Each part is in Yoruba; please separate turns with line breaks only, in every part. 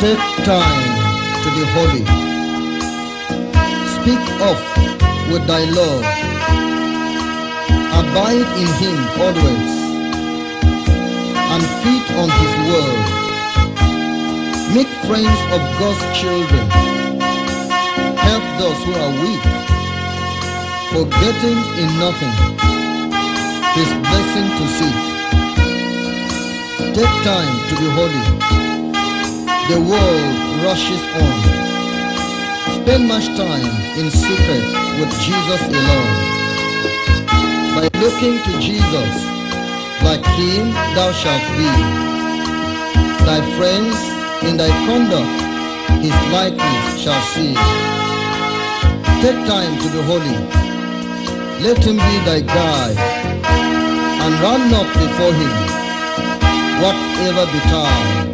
Take time to be holy. Speak oft with thy Lord. Abide in him always, and feed on his word. Make friends of God's children. Help those who are weak, forgetting in nothing his blessing to seek. Take time to be holy. The world rushes on. Spend much time in secret with Jesus alone. By looking to Jesus, like him thou shalt be. Thy friends in thy conduct his likeness shall see. Take time to be holy. Let him be thy guide, and run not before him, whatever betide,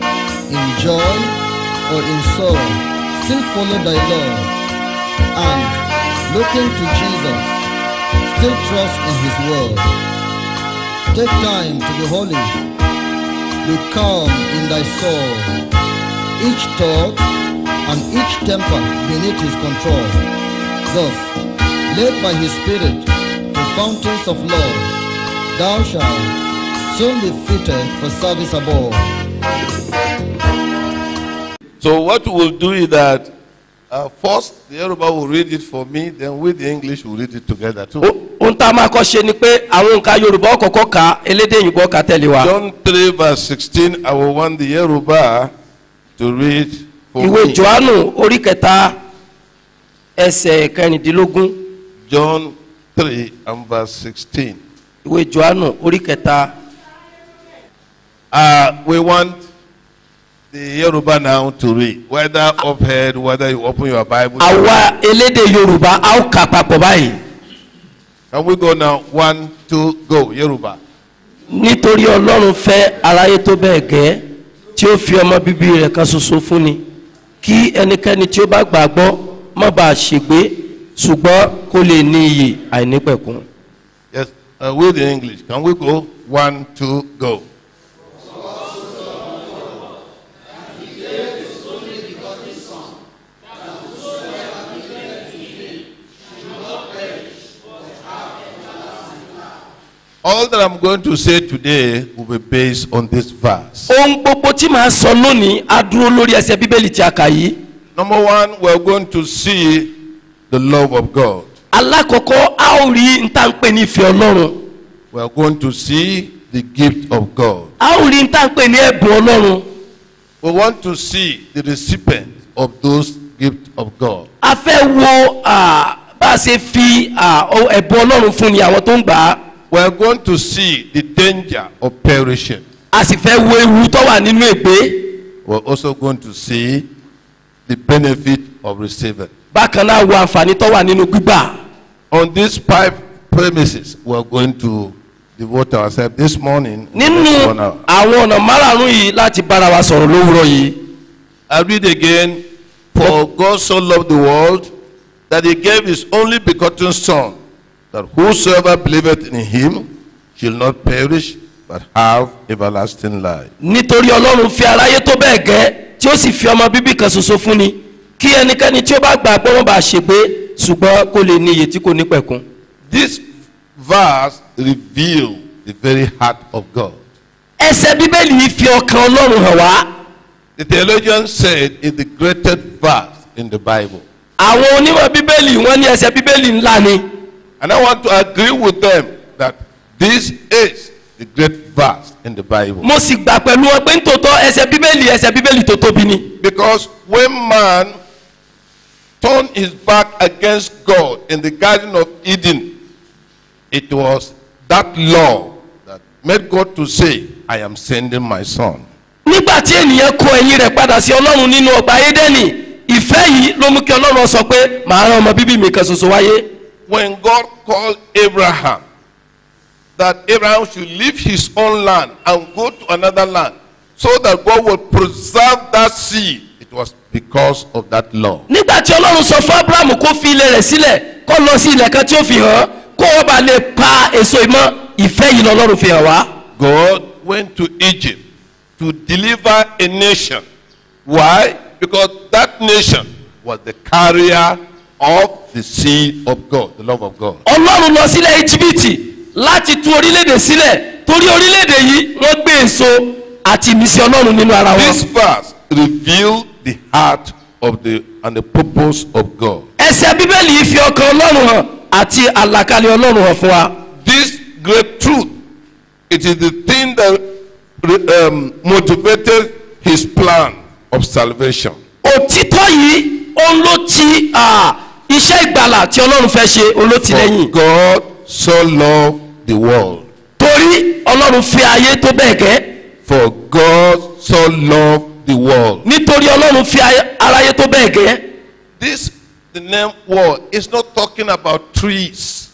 in joy or in sorrow, still follow thy Lord, and looking to Jesus, still trust in his word. Take time to be holy. Be calm in thy soul. Each thought and each temper beneath his control. Thus, led by his spirit to fountains of love, thou shalt soon be fitted for service above.
So what we'll do is that uh, first the Yoruba will read it for me, then with the English we'll read it together too.
Ohun tá a máa kọ́ ṣe ni pé àwọn nǹkan yorùbá ọ̀kọ̀ọ̀kọ̀ ka elédè òyìnbó ọ̀ka tẹ̀lé wa.
John 3 verse 16, I will want the Yoruba to read for
ìwé
me.
johannu orí kẹta ẹsẹ̀ kẹrìndínlógún
John 3 and verse 16.
ìwé johannu orí kẹta
Uh, we want the Yoruba now to read, whether up whether you open your Bible.
àwa elédè yorùbá a ó kà papọ̀ báyìí
Can we go now? One, two, go. Yoruba.
nítorí ọlọ́run fẹ́ aráyé tó bẹ́ẹ̀ gẹ́ tí ó fi ọmọ bíbí rẹ̀ kan ṣoṣo fún ni kí ẹnikẹ́ni tí ó bá gbàgbọ́ má bàa ṣègbé ṣùgbọ́n kó lè ní iyì àìnípẹ̀kun.
Yes, uh, with the English. Can we go? One, two, go. All that I'm going to say today will be based on this verse.
ohun gbogbo tí màá sọ lónìí á dúró lórí ẹsẹ̀ bíbélì tí a kà yìí.
Number one, we're going to see the love of God.
alákọ̀ọ́kọ́ a ó rí n tá n pè ní ìfẹ́ ọlọ́run
We're going to see the gift of God.
a ó rí n tá n pè ní ẹ̀bùn ọlọ́run
We want to see the recipient of those gifts of God.
a fẹ́ wo bá a ṣe fi ẹ̀bùn ọlọ́run fún ni àwọn tó ń gbà á
We're going to see the danger of perishing.
a sì fẹ́ wo ewu tó wà nínú ègbé
We're also going to see the benefit of receiving.
bákan náà wo àǹfààní tó wà nínú gbígbà
On these five premises, we're going to devote ourselves this morning.
nínú àwọn ọ̀nà márààrún yìí láti bára wa sọ̀rọ̀ lówùrọ̀ yìí
I read again. For God so loved the world that he gave his only begotten Son, that whosoever believeth in him shall not perish, but have everlasting life.
nítorí ọlọ́run fi aráyé tó bẹ́ẹ̀ gẹ́ tí ó sì fi ọmọ bíbí kan ṣoṣo fún ni kí ẹnikẹ́ni tí ó bá gbà pé wọ́n bá ṣègbé ṣùgbọ́n kó lè ní iye tí kò ní pẹ̀kun.
This verse reveals the very heart of God.
ẹsẹ̀ bíbélì yìí fi ọkàn ọlọ́run hàn wá.
The theologian said it's the greatest verse in the Bible.
àwọn onímọ̀ bíbélì wọ́n ní ẹsẹ̀ bíbélì ńlá ni.
And I want to agree with them that this is the great verse in the Bible.
mo sì gbà pẹ̀lú wọn pé nítòótọ́ ẹsẹ̀ bíbélì ẹsẹ̀ bíbélì tó tóbi ni.
Because when man turned his back against God in the Garden of Eden, it was that law that made God to say, I am sending my son.
nígbà tí ènìyàn kọ ẹ̀yìn rẹ̀ padà sí ọlọ́run nínú ọgbà édẹ́nì ìfẹ́ yìí ló mú kí ọlọ́run sọ pé màá rán ọmọ bíbí mi kan ṣoṣo wáyé.
When God called Abraham that Abraham should leave his own land and go to another land so that God would preserve that seed, it was because of that law.
nígbà tí ọlọ́run sọ fún abrahamu kó fi ilẹ̀ rẹ̀ sílẹ̀ kó lọ sí ilẹ̀ kan tí ó fi hàn kó wọ́n bá lè pa èso ìmọ̀ ìfẹ́ yìí lọ́lọ́run fi hàn wá.
God went to Egypt to deliver a nation Why? Because that nation was the carrier of the seed of God, the love of God.
ọlọ́run lọ sílẹ̀ íjíbítì láti tú orílẹ̀-èdè sílẹ̀ torí orílẹ̀-èdè yìí wọ́n gbé èso àti ìmísí ọlọ́run nínú ara wọn.
This verse revealed the heart of the and the purpose of God.
ẹsẹ̀ bíbélì yìí fi ọkàn ọlọ́run hàn àti àlàkalẹ̀ ọlọ́run hàn fún wa.
This great truth, it is the thing that um, motivated his plan of salvation.
òtítọ́ yìí òun ló ti à, iṣẹ́ ìgbàlà tí ọlọ́run fẹ́ ṣe ti
For. God so loved the world.
torí ọlọ́run fi ayé tó bẹ́ẹ̀ gẹ́
For God so loved the world.
nítorí ọlọ́run fi ayé- aráyé tó bẹ́ẹ̀ gẹ́.
This, the name world, is not talking about trees.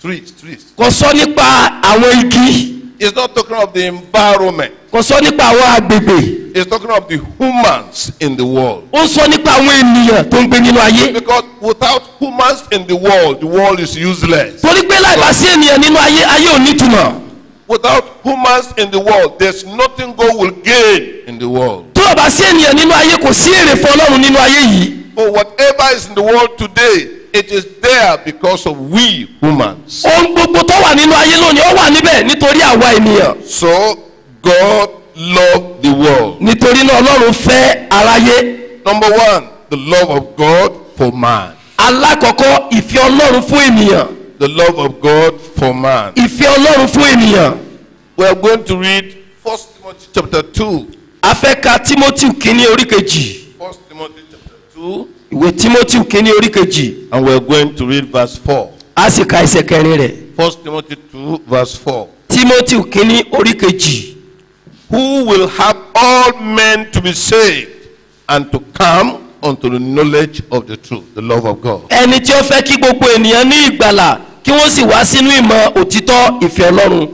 Trees, trees.
kò sọ nípa àwọn igi
It's not talking of the environment.
kò sọ nípa àwọn agbègbè
It's talking of the humans in the world.
ó sọ nípa àwọn ènìyàn tó ń gbé nínú ayé.
Because without humans in the world, the world is useless.
torí pé láì bá sí ènìyàn nínú ayé ayé ò nítumọ̀
Without humans in the world, there's nothing God will gain in the world.
tó o bá sí ènìyàn nínú ayé kò sí èrè fún ọlọ́run nínú ayé yìí
For whatever is in the world today, it is there because of we humans.
ohun gbogbo tó wà nínú ayé lónìí ó wà níbẹ̀ nítorí àwa ènìyàn
So God loved the world.
nítorí náà ọlọ́run fẹ́ aráyé
Number one, the love of God for man.
alákọ̀ọ́kọ́ ìfẹ́ ọlọ́run fún ènìyàn
The love of God for man.
ìfẹ́ ọlọ́run fún ènìyàn
We are going to read 1 Timothy chapter 2.
a fẹ́ ka timothy kínní orí kejì
1 Timothy 2.
ìwé timothy kínní orí kejì
And we are going to read verse 4.
a sì ka ẹsẹ̀ kẹrin rẹ̀
1 Timothy 2, verse 4.
timothy kínní orí kejì
Who will have all men to be saved and to come unto the knowledge of the truth, the love of God.
ẹni tí ó fẹ́ kí gbogbo ènìyàn ní ìgbàlà kí wọ́n sì wá sínú ìmọ̀ òtítọ́ ìfẹ́ ọlọ́run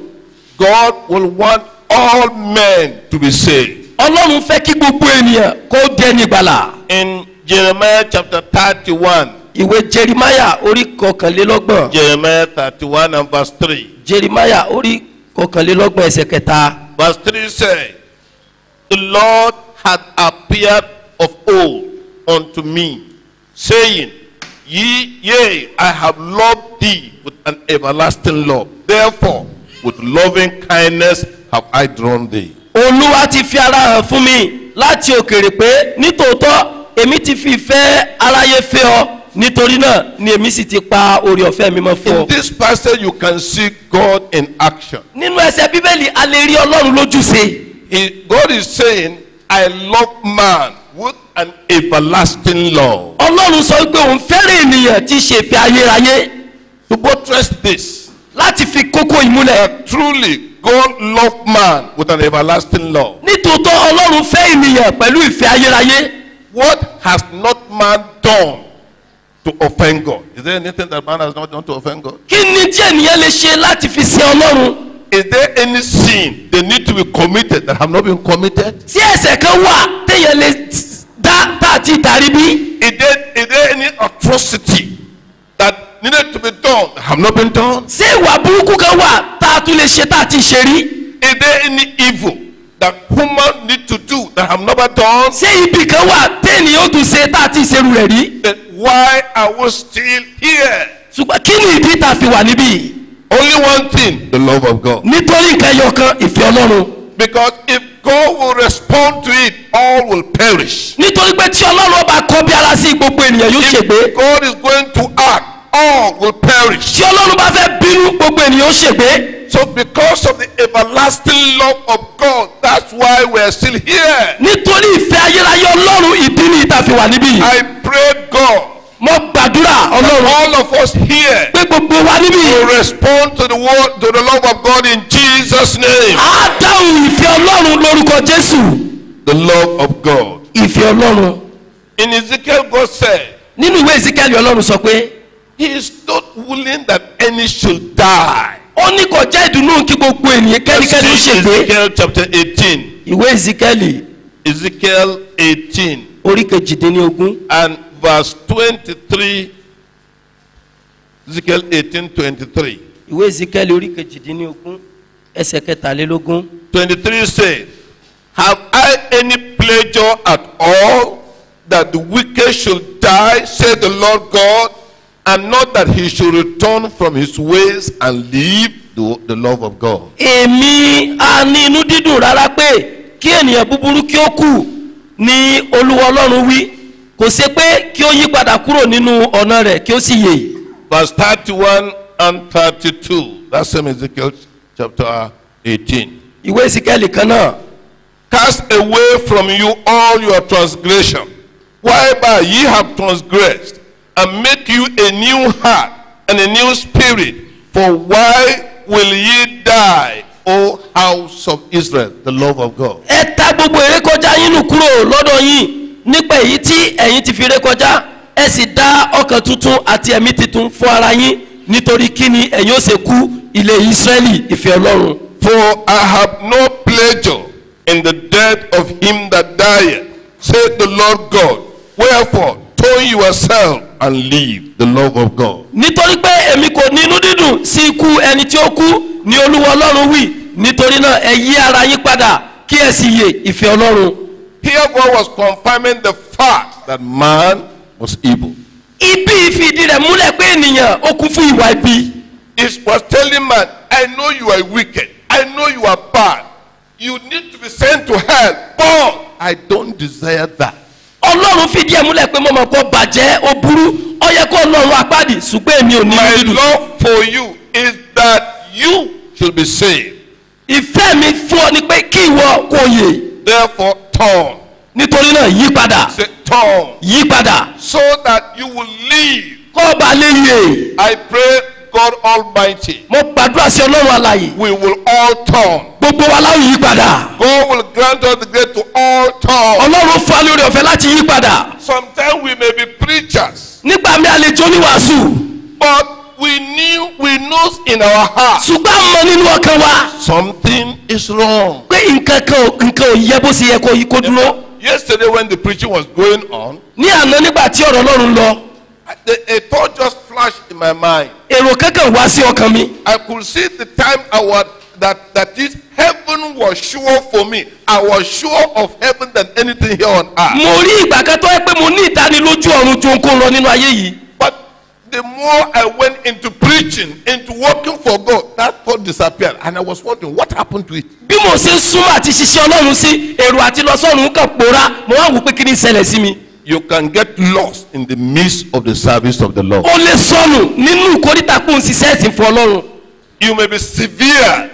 God will want all men to be saved.
ọlọ́run fẹ́ kí gbogbo ènìyàn kó dẹni ìgbàlà
In Jeremiah chapter 31,
ìwé jerimaya orí kọkànlélọ́gbọ̀n
Jeremiah 31 and verse 3.
jerimaya orí kọkànlélọ́gbọ̀n ẹsẹ̀ kẹta
Verse 3 says, The Lord hath appeared of old unto me, saying, Ye, yea, I have loved thee with an everlasting love. Therefore, with loving kindness have I drawn thee.
olúwa ti fi ara hàn fún mi láti òkèèrè pé nítòótọ́ èmi ti fi ìfẹ́ aráyé fẹ́ ọ nítorí náà ni èmi sì ti pa orí ọ̀fẹ́ mi mọ́ fún
In
ọ.
this passage, you can see God in action.
nínú ẹsẹ̀ bíbélì a lè rí ọlọ́run lójúṣe
God is saying, I love man with an everlasting love.
ọlọ́run sọ pé òun fẹ́ràn ènìyàn tí ṣe ìfẹ́ ayérayé
To buttress this,
láti fi kókó ìmúlẹ̀.
truly, God loved man with an everlasting love.
nítòótọ́ ọlọ́run fẹ́ ènìyàn pẹ̀lú ìfẹ́ ayérayé
What has not man done to offend God? Is there anything that man has not done to offend God?
kí ni tí ènìyàn lè ṣe láti fi sin ọlọ́run
Is there any sin they need to be committed that have not been committed?
tí ẹ̀ṣẹ̀ kan wà téèyàn lè dá tá àti ìdarí bí
Is there, is there any atrocity that needed to be done that have not been done?
ṣé ìwà burúkú kan wà tá a tún lè ṣe tá a ti ṣe rí
Is there any evil that human need to do that have never done?
ṣé ibi kan wà téèyàn ó tún ṣe tá a ti ṣerú rẹ̀ rí
Then why are we still here?
ṣùgbọ́n kí ni ìdí tá a fi wà níbí
Only one thing, the love of God.
nítorí nǹkan ẹyọ kan ìfẹ́ ọlọ́run
Because if God will respond to it, all will perish.
nítorí pé tí ọlọ́run ọba kọ bí ara sí gbogbo ènìyàn yóò ṣègbé
If God is going to act, all will perish.
tí ọlọ́run bá fẹ́ bínú gbogbo ènìyàn yóò ṣègbé
So because of the everlasting love of God, that's why we're still here.
nítorí ìfẹ́ ayérayé ọlọ́run ìdí ni ìta fi wà níbí
I pray God,
mo gbàdúrà ọlọ́run
all of us here
pé gbogbo wa níbí
will respond to the word, to the love of God in Jesus' name.
á dáhùn ìfẹ́ ọlọ́run lórúkọ jésù
The love of God.
ìfẹ́ ọlọ́run
In Ezekiel, God said,
nínú ìwé ìsíkẹ́lì ọlọ́run sọ pé
He is not willing that any should die.
ó ní kò jẹ́ ìdùnnú kí gbogbo ènìyàn kẹ́nikẹ́ni ṣègbé
Ezekiel chapter 18.
ìwé ìsíkẹ́lì
Ezekiel 18
orí kejìdínlógún
and verse 23. Ezekiel 18 23.
ìwé ìsíkẹ́lì orí kejìdínlógún ẹsẹ̀ kẹtàlélógún
23 says, Have I any pleasure at all that the wicked should die, said the Lord God, and not that he should return from his ways and leave the, the love of God.
èmi a ní inú dídùn rárá pé kí ènìyàn búburú kí ó kù ní olúwa ọlọ́run wí kò ṣe pé kí ó yí padà kúrò nínú ọ̀nà rẹ̀ kí ó sì yè
Verse 31 and 32. That's same Ezekiel chapter 18.
ìwé ìsìkẹ́lì kan náà
Cast away from you all your transgression, whereby ye have transgressed, and make you a new heart and a new spirit. For why will ye die, O house of Israel, the love of God?
ẹ ta gbogbo ìrékọjá yín nù kúrò lọ́dọ̀ yín nípa èyí tí ẹ̀yin ti fi rékọjá ẹ sì dá ọkàn tuntun àti ẹ̀mí tuntun fún ara yín nítorí kí ni ẹ̀yin ó ṣe kú ilé ìsírẹ́lì ìfẹ́ ọlọ́run.
For I have no pleasure in the death of him that dieth, said the Lord God. Wherefore, turn yourself and leave the love of God.
nítorí pé èmi kò ní inú dídùn sí ikú ẹni tí ó kú ní olúwa ọlọ́run wí nítorí náà ẹ yí ara yín padà kí ẹ sì yè ìfẹ́ ọlọ́run.
Here God was confirming the fact that man was evil.
ibi ìfìdí rẹ̀ múlẹ̀ pé ènìyàn ó kún fún ìwà ibi.
It was telling man, I know you are wicked. I know you are bad. You need to be sent to hell. But I don't desire that.
Ọlọ́run fìdí ẹ̀ múlẹ̀ pé mo mọ̀ kó bàjẹ́ ó burú ó yẹ kó ọlọ́run apáàdì ṣùgbọ́n èmi ò ní inú
My love for you is that you should be saved.
ìfẹ́ mi fún ọ ni pé kí ìwọ kò yè
Therefore, turn.
nítorí náà yí padà
Say, turn.
yí padà
So that you will live.
kó o bá lè yè.
I pray, God Almighty,
mo gbàdúrà sí ọlọ́run alàyè
we will all turn.
gbogbo wa láwọn yí padà.
God will grant us the grace to all turn.
ọlọ́run fún alórí ọ̀fẹ́ láti yí padà.
Sometimes we may be preachers,
nígbà mi àlejò oníwàásù.
but we knew, we know in our heart.
Ṣùgbọ́n a mọ nínú ọkàn wa.
Something is wrong.
pé nǹkan kan nǹkan ò yẹ bó ṣe yẹ kó kó dúró.
Yesterday, when the preaching was going on,
ní àná nígbà tí ọ̀rọ̀ ọlọ́run lọ.
a thought just flashed in my mind.
èrò kankan wá sí ọkàn mi
I could see the time I was that that is heaven was sure for me. I was sure of heaven than anything here on earth.
mo rí ìgbà kan tó yẹ pé mo ní ìdánilójú ọ̀run ju ohunkóhun lọ nínú ayé yìí
But the more I went into preaching, into working for God, that thought disappeared. And I was wondering what happened to it.
bí mo ṣe ń súnmọ́ àti ṣiṣẹ́ ọlọ́run sí èrò àti lọ́sọ̀rùn kan pòórá mo wá wò pé kí ni ìṣẹ̀lẹ̀ sí mi
You can get lost in the midst of the service of the Lord.
ó lè sọnù nínú ìkórìtà ń ṣiṣẹ́ ẹ̀sìn fún ọlọ́run
You may be severe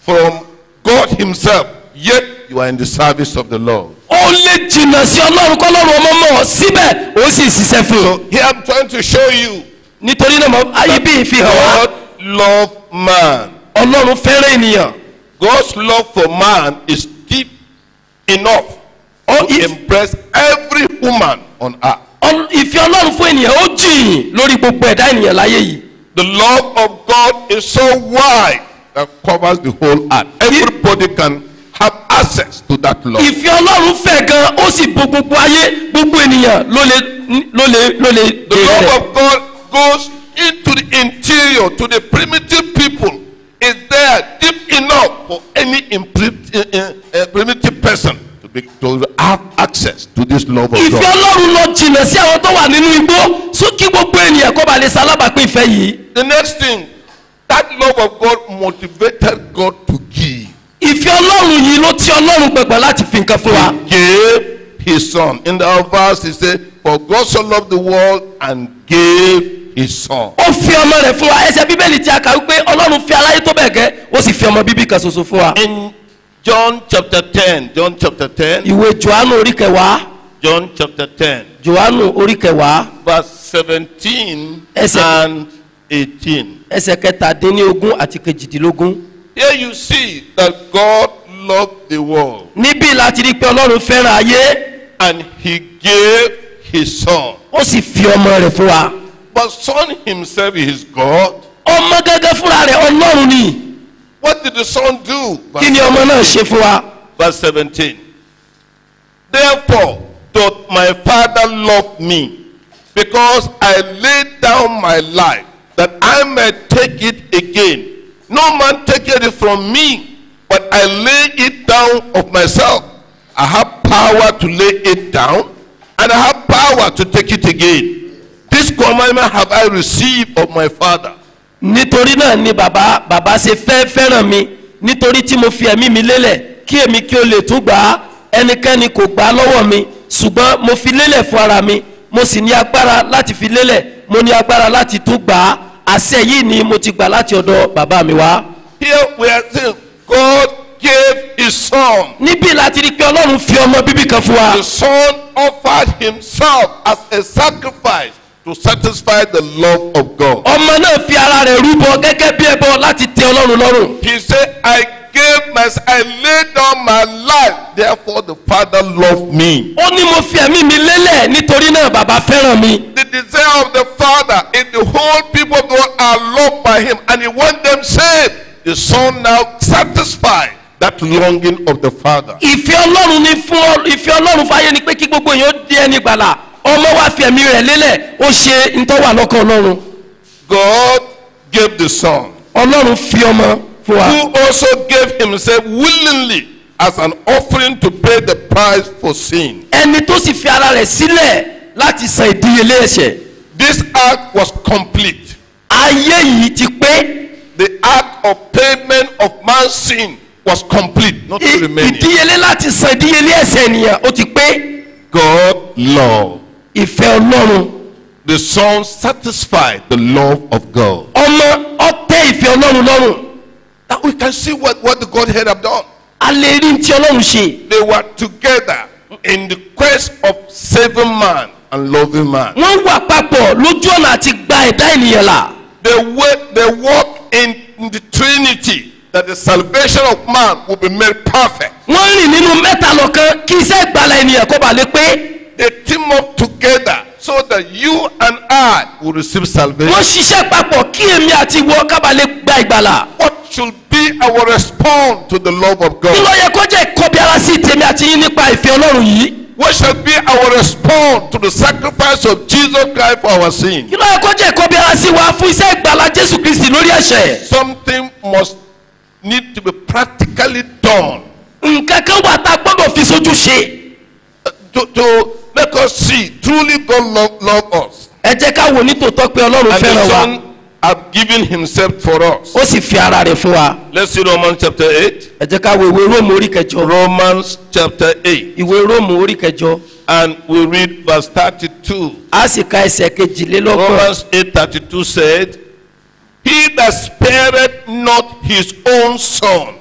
from God Himself, yet you are in the service of the Lord.
ó lè jìnnà sí ọlọ́run kọ́lọ́run ọmọ mọ̀ síbẹ̀ ó sì ṣiṣẹ́ fún.
So here I'm trying to show you
nítorí náà mo ayé bí ìfihàn wá
God love man.
ọlọ́run fẹ́ràn ènìyàn
God's love for man is deep enough To
if-
embrace every woman on earth.
Ìfẹ́ ọlọ́run fún ènìyàn ó jìn lórí gbogbo ẹ̀dá ènìyàn láyé yìí
The love of God is so wide that covers the whole earth. Everybody can have access to that love.
ìfẹ́ ọlọ́run fẹ̀ gan ó sì bo gbogbo ayé gbogbo ènìyàn ló lè ló lè ló lè
The love of God goes into the interior to the primitive people. Is there deep enough for any uh, uh, uh, primitive person be, to have access to this love of
ìfẹ́
God?
ọlọ́run lọ jìnnà sí àwọn tó wà nínú igbó kí gbogbo ènìyàn kó ba lè ṣalábàápín ìfẹ́ yìí
The next thing, that love of God motivated God to give.
ìfẹ́ ọlọ́run yìí ló ti ọlọ́run gbẹ̀gbẹ̀ láti fi nǹkan fún wa
He gave his son. In the verse, he said, For God so loved the world and gave his son.
ó fi ọmọ rẹ̀ fún wa ẹsẹ̀ bíbélì tí a kà wípé ọlọ́run fi aláyé tó bẹ̀ gẹ́ ó sì fi ọmọ bíbí kan ṣoṣo fún wa.
In John chapter 10, John chapter 10,
ìwé johannu orí kẹwàá
John chapter 10,
johannu orí kẹwàá
verse 17
Ẹsẹ̀-
and 18.
ẹsẹ̀ kẹtàdínlógún àti kejìdínlógún.
Here you see that God loved the world
níbí láti rí pé ọlọ́run fẹ́ràn ayé
and he gave his son.
ó sì fi ọmọ rẹ̀ fún wa.
But son himself is God.
ọmọ gẹ́gẹ́ fúnra rẹ̀ ọlọ́run ni
What did the son do?
kí ni ọmọ náà ṣe fún wa.
Verse 17. Therefore doth my father love me, because I laid down my life, that I may take it again. No man taketh it from me, but I lay it down of myself. I have power to lay it down, and I have power to take it again. This commandment have I received of my Father.
Nítorí náà ni bàbá bàbá ṣe fẹ́ fẹ́ràn mi. Nítorí tí mo fi ẹ̀mí mi lélẹ̀ kí èmi kí o lè tún gbà á. Ẹnikẹ́ni kò gbà á lọ́wọ́ mi. Ṣùgbọ́n mo fi lélẹ̀ fún ara mi. Mo sì ní agbára láti fi lélẹ̀. Mo ní agbára láti tún gbà á. Àṣẹ yìí ni mo ti gbà láti ọ̀dọ̀ bàbá mi wá.
Here we are saying God gave his son.
níbí láti rí pé ọlọ́run fi ọmọ bíbí kan fún wa.
The son offered himself as a sacrifice to satisfy the love of God.
ọmọ náà fi ara rẹ̀ rúbọ gẹ́gẹ́ bí ẹbọ láti tẹ ọlọ́run lọ́rùn.
He said, I gave my, I laid down my life, therefore the Father loved me.
ó ní mo fi ẹ̀mí mi lélẹ̀ nítorí náà bàbá fẹ́ràn mi.
The desire of the Father is the whole people of the world are loved by Him and He wants them saved. The Son now satisfied that longing of the Father.
ìfẹ́ ọlọ́run ni fún ìfẹ́ ọlọ́run fáyé ni pé kí gbogbo èèyàn di ẹni gbàlà ọmọ wa fi ẹ̀mí rẹ̀ lélẹ̀ ó ṣe ntọ́wà lọ́kàn ọlọ́run
God gave the Son,
ọlọ́run fi ọmọ fún wa
who also gave Himself willingly as an offering to pay the price for sin.
ẹni tó sì fi ara rẹ̀ sílẹ̀ láti san ìdíyelé ẹ̀ṣẹ̀
This act was complete.
ayé yìí ti pé
The act of payment of man's sin was complete, not remaining.
ìdíyelé láti san ìdíyelé ẹ̀ṣẹ̀ ènìyàn ó ti pé
God love.
Ìfẹ́ ọlọ́run
The Son satisfied the love of God.
ọmọ ọtẹ ìfẹ́ ọlọ́run lọ́rùn
Now we can see what, what the Godhead have done.
a lè rí tí ọlọ́run ṣe
They were together in the quest of saving man and loving man.
wọ́n wà papọ̀ lójú ọ̀nà àti gba ẹ̀dá ènìyàn là
They, wa- they walk in, the Trinity that the salvation of man will be made perfect.
wọ́n rìn nínú mẹ́ta lọ́kan kí iṣẹ́ ìgbàlà ènìyàn kó ba lè pé
They team up together so that you and I will receive salvation.
wọ́n ṣiṣẹ́ papọ̀ kí èmi àti ìwọ ká ba lè gba ìgbàlà
What should be our response to the love of
kí ló
God?
yẹ kó jẹ́ ìkọbi ara sí tèmi àti yín nípa ìfẹ́ ọlọ́run yìí
What shall be our response to the sacrifice of Jesus Christ for our sin?
kí ló yẹ kó jẹ́ ìkọbi ara sí wa fún iṣẹ́ ìgbàlà jésù kristi lórí ẹ̀ṣẹ̀
Something must need to be practically done
nǹkan kan wà tá a gbọ́dọ̀ fi sójú ṣe
to, to make us see truly God love, love us.
ẹ jẹ́ ká wò ní tòótọ́ pé ọlọ́run
And the
fẹ́ràn wa
Son have given Himself for us.
ó sì fi ara rẹ̀ fún wa
Let's see Romans chapter 8.
ẹ jẹ́ ká wo ìwé róòmù orí kẹjọ
Romans chapter 8.
ìwé róòmù orí kẹjọ
And we read verse 32.
a sì ka ẹsẹ̀ kejìlélọ́gbọ̀n
Romans 8:32 said, He that spared not his own son,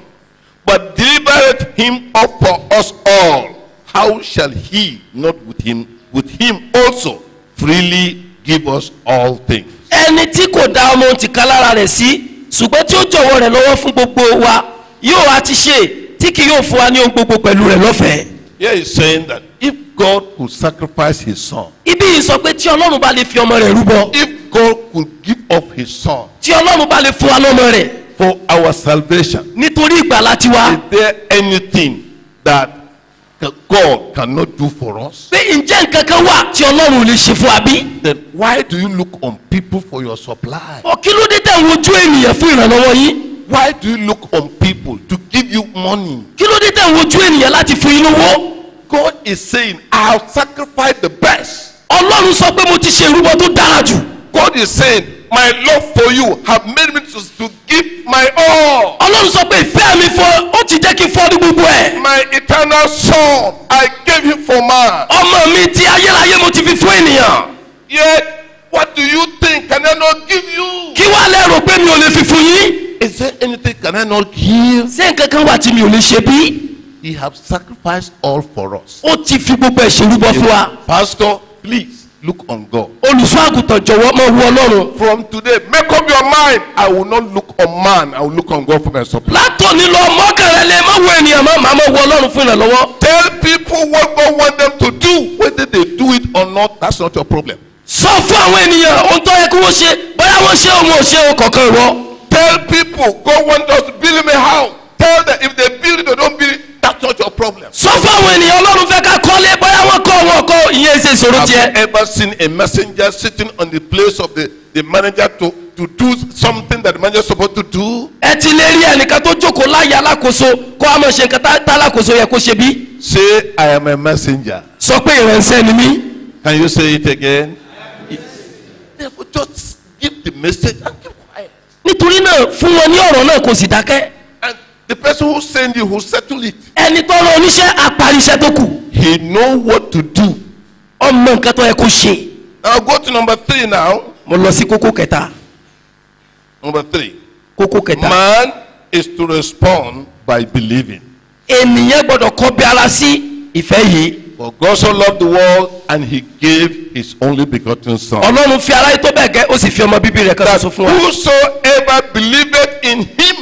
but delivered him up for us all, how shall he not with him with him also freely give us all things?
ẹni tí kò dá ọmọ ohun tìka lára rẹ̀ sí ṣùgbọ́n tí ó jọ̀wọ́ rẹ̀ lọ́wọ́ fún gbogbo wa yóò wá ti ṣe tí kì yóò fún wa ní ohun gbogbo pẹ̀lú rẹ̀ lọ́fẹ̀ẹ́.
Here he's saying that if God could sacrifice his son,
ibi yìí sọ pé tí ọlọ́run bá lè fi ọmọ rẹ̀ rúbọ
if God could give up his son
tí ọlọ́run bá lè fún wa lọ́mọ rẹ̀
for our salvation,
nítorí ìgbàlá tiwa
is there anything that God cannot do for us?
pé ǹjẹ́ nǹkan kan wà tí ọlọ́run lè ṣe fún wa bí.
then why do you look on people for your supply?
ọ̀ kí ló dé tẹ̀ wojú ènìyàn fún ìrànlọ́wọ́ yín
Why do you look on people to give you money?
kí ló dé tẹ̀ wojú ènìyàn láti fún yín lówó.
God is saying, I'll sacrifice the best.
ọlọ́run sọ pé mo ti ṣe ìrúbọ tó dára jù.
God is saying, My love for you have made me to, to give my all.
ọlọ́run sọ pé ìfẹ́ mi fún ó ti jẹ́ kí n fọ́ ní gbogbo ẹ̀.
My eternal son, I gave him for man.
ọmọ mi ti ayérayé mo ti fi fún ènìyàn.
Yet, what do you think? Can I not give you?
kí wàá lẹ́rù pé mi ò lè fi fún yín.
Is there anything can I not give?
ṣé nǹkan kan wà tí mi ò lè ṣe bí.
He have sacrificed all for us.
ó ti fi gbogbo ẹ̀ ṣerúbọ fún wa.
Pastor, please look on God.
olùṣọ́ àgùntàn jọ̀wọ́ mọ̀ wú ọlọ́run.
From today, make up your mind. I will not look on man. I will look on God for my supply.
látòní lọ mọ́kànlá lè má wo ènìyàn mọ́ màá mọ̀ wú ọlọ́run fún ìrànlọ́wọ́.
Tell people what God want them to do. Whether they do it or not, that's not your problem.
sọ fún àwọn ènìyàn ohun tó yẹ kí wọ́n ṣe bóyá wọ́n ṣe òun ò ṣe òun kọ̀ọ̀kan ìwọ.
Tell people God want us to build a house. Tell them if they build it or don't build it, that's not your problem.
sọ fún àwọn ènìyàn ọlọ́run fẹ́ ká kọ́lé bóyá wọ́n ìyẹn ṣe ìṣòro
Have you
tiẹ̀.
ever seen a messenger sitting on the place of the, the manager to, to do something that the manager supposed to do?
ẹ ti lè rí ẹnìkan tó jókòó láyé alákòóso kó a máa ṣe nǹkan tá- alákòóso yẹ kó ṣe bí.
Say, I am a messenger.
sọ pé ìránṣẹ́ ni mí.
Can you say it again? Therefore, just give the message and keep quiet.
nítorí náà fún wọn ní ọ̀rọ̀ náà kò sì dákẹ́.
And the person who sent you will settle it.
ẹni tó rán oníṣẹ́ apariṣẹ́ tó kù
He know what to do.
Ọmọ nǹkan tó yẹ kó ṣe.
I'll go to number three now.
mo lọ sí kókó kẹta
Number three.
kókó kẹta.
Man is to respond by believing.
ènìyàn gbọ́dọ̀ kọ́ bí ara sí ìfẹ́ yìí.
For God so loved the world and he gave his only begotten son.
ọlọ́run fi aráyé tó bẹ́ẹ̀ gẹ́ ó sì fi ọmọ bíbí rẹ̀ kan
That
ṣoṣo fún wa.
whosoever believeth in him,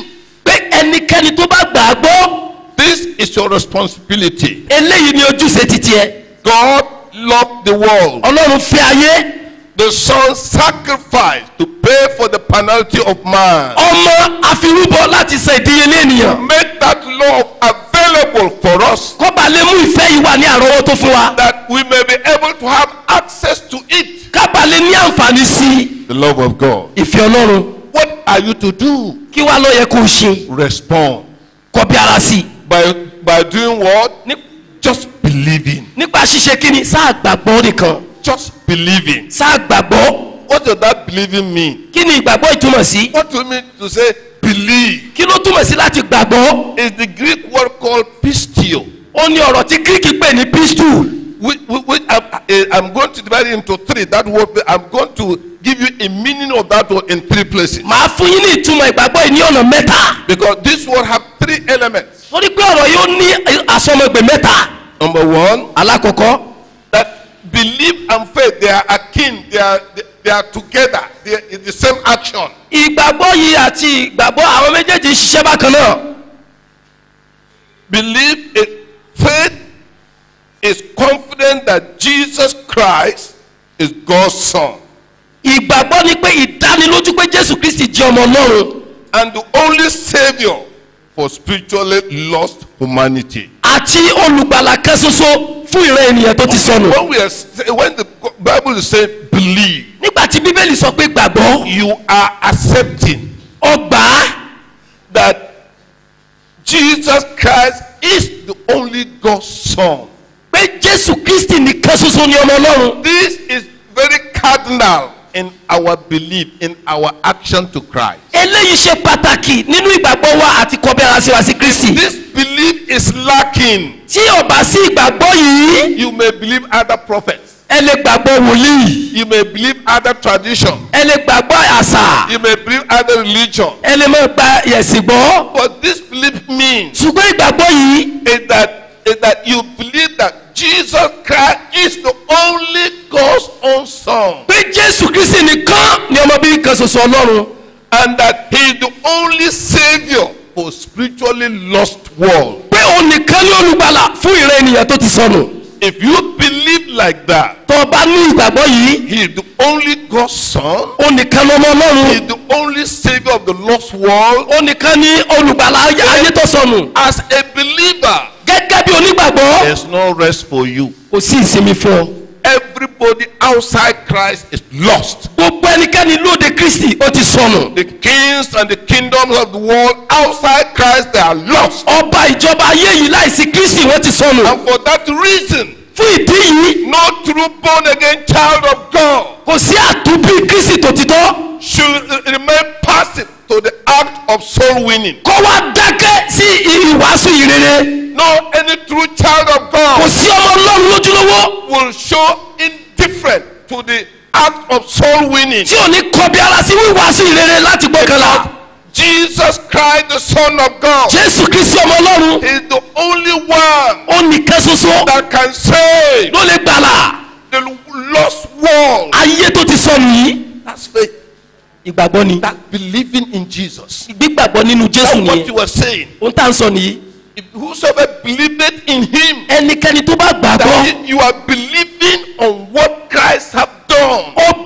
pé ẹnikẹ́ni tó bá gbà á gbọ́
this is your responsibility.
eléyìí ni ojúṣe títí ẹ.
God loved the world.
ọlọ́run fi ayé
The son sacrificed to pay for the penalty of man.
ọmọ àfirúbọ láti san ìdíyelé ènìyàn.
Make that love available for us
kọ́ba lè mú ìfẹ́ yìí wà ní àrọ́wọ́tó fún wa.
that we may be able to have access to it.
kábà lè ní àǹfààní sí
The love of God.
ìfẹ́ ọlọ́run.
What are you to do?
kí wàá lọ yẹ kó o ṣe
Respond.
kọ́ bí ara sí.
By, by doing what?
Ní-
Just believing.
nípa ṣíṣe kíni sáà gbàgbọ́ nìkan
Just believing.
sáà gbàgbọ́
What does that believing mean?
kí ni ìgbàgbọ́ ìtumọ̀ sí.
What do you mean to say believe?
kí ló túmọ̀ sí láti gbàgbọ́.
Is the Greek word called pistio.
ó ní ọ̀rọ̀ tí kíríkì pè ní pistul.
Which, which I'm, eh, I'm going to divide it into three. That word, I'm going to give you a meaning of that word in three places.
màá fún yín ní ìtumọ̀ ìgbàgbọ́ yìí ní ọ̀nà mẹ́ta.
Because this word have three elements.
torí pé ọ̀rọ̀ yóò ní àsọmọgbè mẹ́ta.
Number one,
alákọ̀ọ́kọ́
that belief and faith they are akin. They are they, they are together. They are in the same action.
ìgbàgbọ́ yìí àti ìgbàgbọ́ àwọn méjèèjì ṣiṣẹ́ bákan náà.
Belief, faith is confident that Jesus Christ is God's son
ìgbàgbọ́ ni pé ìdánilójú pé jésù kristi jẹ́ ọmọ ọlọ́run
and the only savior for spiritually lost humanity.
àti olùgbàlà kan ṣoṣo fún ìran ènìyàn tó ti sọnù.
When we are when the Bible is saying believe,
nígbà tí bíbélì sọ pé gbàgbọ́
you are accepting
ọgbà
that Jesus Christ is the only God's son.
Pé jésù kristi nìkan ṣoṣo ni ọmọ ọlọ́run.
This is very cardinal in our belief, in our action to Christ.
eléyìí ṣe pàtàkì nínú ìgbàgbọ́ wa àti kọbẹ́ ara sí wa sí kristi.
This belief is lacking.
tí ò bá sí ìgbàgbọ́ yìí
You may believe other prophets.
ẹ lè gbàgbọ́ wòlíì
You may believe other tradition.
ẹ lè gbàgbọ́ àṣà
You may believe other religion.
ẹ lè má gba ẹ̀sìn gbọ́.
But this belief means
ṣùgbọ́n ìgbàgbọ́ yìí
is that is that you believe that Jesus Christ is the only God's own son
pé jésù kristi nìkan ni ọmọ bíbí kan ṣoṣo ọlọ́run
and that he is the only savior for spiritually lost world.
pé òun nìkan ni olùgbàlà fún ìran ènìyàn tó ti sọnù.
If you believe like that,
tó o bá ní ìgbàgbọ́ yìí
he is the only God's son,
òun nìkan ni ọmọ
he
ọlọ́run
is the only savior of the lost world.
òun nìkan ni olùgbàlà ayé tó sọnù.
As a believer,
gẹ́gẹ́ bí onígbàgbọ́
there's no rest for you.
kò sí ìsinmi fún ọ.
Everybody outside Christ is lost.
gbogbo ẹnikẹ́ni lóde kristi ó ti sọnù.
The kings and the kingdoms of the world outside Christ they are lost.
ọba ìjọba ayé yìí láìsí kristi wọ́n ti sọnù.
And for that reason,
fún ìdí yìí
no true born again child of God
kò sí àtúbí kristi tó ti tọ́.
should remain passive to the act of soul winning.
kó wá dákẹ́ sí ìwàásù ìrere.
No, any true child of
kò
God
sí ọmọ ọlọ́run lójúlówó
will show indifferent to the act of soul winning.
tí ò ní kọbi ara sí wíwàásù ìrere láti gbọ́kànlá.
Jesus Christ, the Son of God,
jésù kristi ọmọ ọlọ́run
is the only one
ó nìkan ṣoṣo
that can save
ló lè gbàlà
the lost world.
ayé tó ti sọnù yìí.
That's faith.
ìgbàgbọ́ ni
That believing in Jesus.
gbígbàgbọ́ nínú
That's
jésù
what
nìyẹn
you were saying.
ohun tá à ń sọ nìyí.
Whosoever believeth in him,
ẹnikẹ́ni tó bá gbàgbọ́
that you are believing on what Christ have done.
ó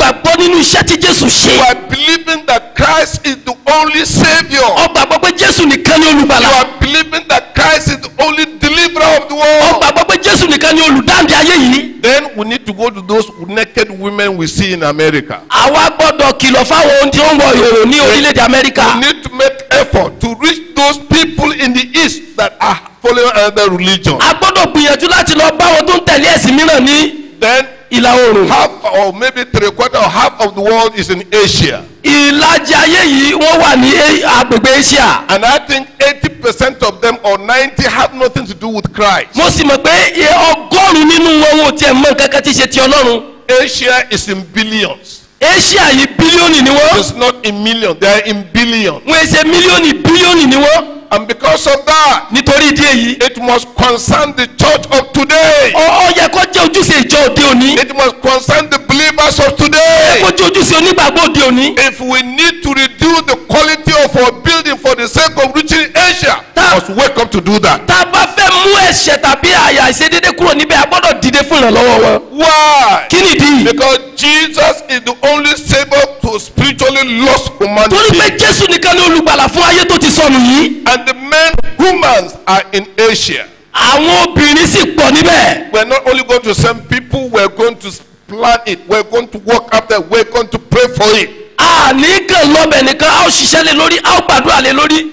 nínú iṣẹ́ tí jésù ṣe
You are believing that Christ is the only Savior.
ó gbàgbọ́ pé jésù nìkan ni
You
olùgbàlà
are believing that Christ is the only deliverer of the
ó
world.
gbàgbọ́ pé jésù nìkan ni olùdáǹdè ayé yìí.
Then we need to go to those naked women we see in America.
àwa gbọ́dọ̀ kìlọ̀ fáwọn ohun tí ó ń wọ ìhòòhò ní orílẹ̀-èdè amẹ́ríkà
We need to make effort to reach those those people in the east that are following another religion.
a gbọ́dọ̀ gbìyànjú láti lọ bá wọn tó ń tẹ̀lé ẹ̀sìn mìíràn ní
Then
ìlà oòrùn.
half or maybe three quarter or half of the world is in Asia.
ìlàjì ayé yìí wọ́n wà ní A- agbègbè asia.
And I think 80% of them or 90 have nothing to do with Christ.
mo sì mọ̀ pé ọgọ́rùn-ún nínú wọn ò tiẹ̀ mọ nǹkan kan tí ṣe ti ọlọ́run.
Asia is in billions.
asia yìí bílíọ̀nù ni wọ́n.
It's not in millions, they are in billions.
wọ́n ṣe mílíọ̀nù bílíọ̀nù ni wọ́n.
And because of that,
nítorí ìdí èyí.
it must concern the church of today.
ọ ọ yẹ kó jẹ́ ojúṣe ìjọ òde òní.
It must concern the believers of today.
kó jẹ́ ojúṣe onígbàgbọ́ òde òní.
If we need to reduce the quality of our building for the sake of reaching We
Ta-
must wake up to do that.
tá a bá fẹ́ mú ẹ̀ṣẹ̀ tàbí àyà ìṣedédé kúrò níbẹ̀ a gbọ́dọ̀ dìde fún ìrànlọ́wọ́ wọn.
Why?
kí nìdí?
Because Jesus is the only savior to spiritually lost
torí
humanity.
pé jésù nìkan ni olùgbàlà fún ayé tó ti sọnù yìí.
And the men, humans are in Asia.
àwọn obìnrin sì pọ̀ níbẹ̀.
We're not only going to send people, we're going to plan it, we're going to work after, it, we're going to pray for it.
àní kan lọ́bẹ̀ nìkan a ó ṣiṣẹ́ lé lórí a ó gbàdúrà lé lórí.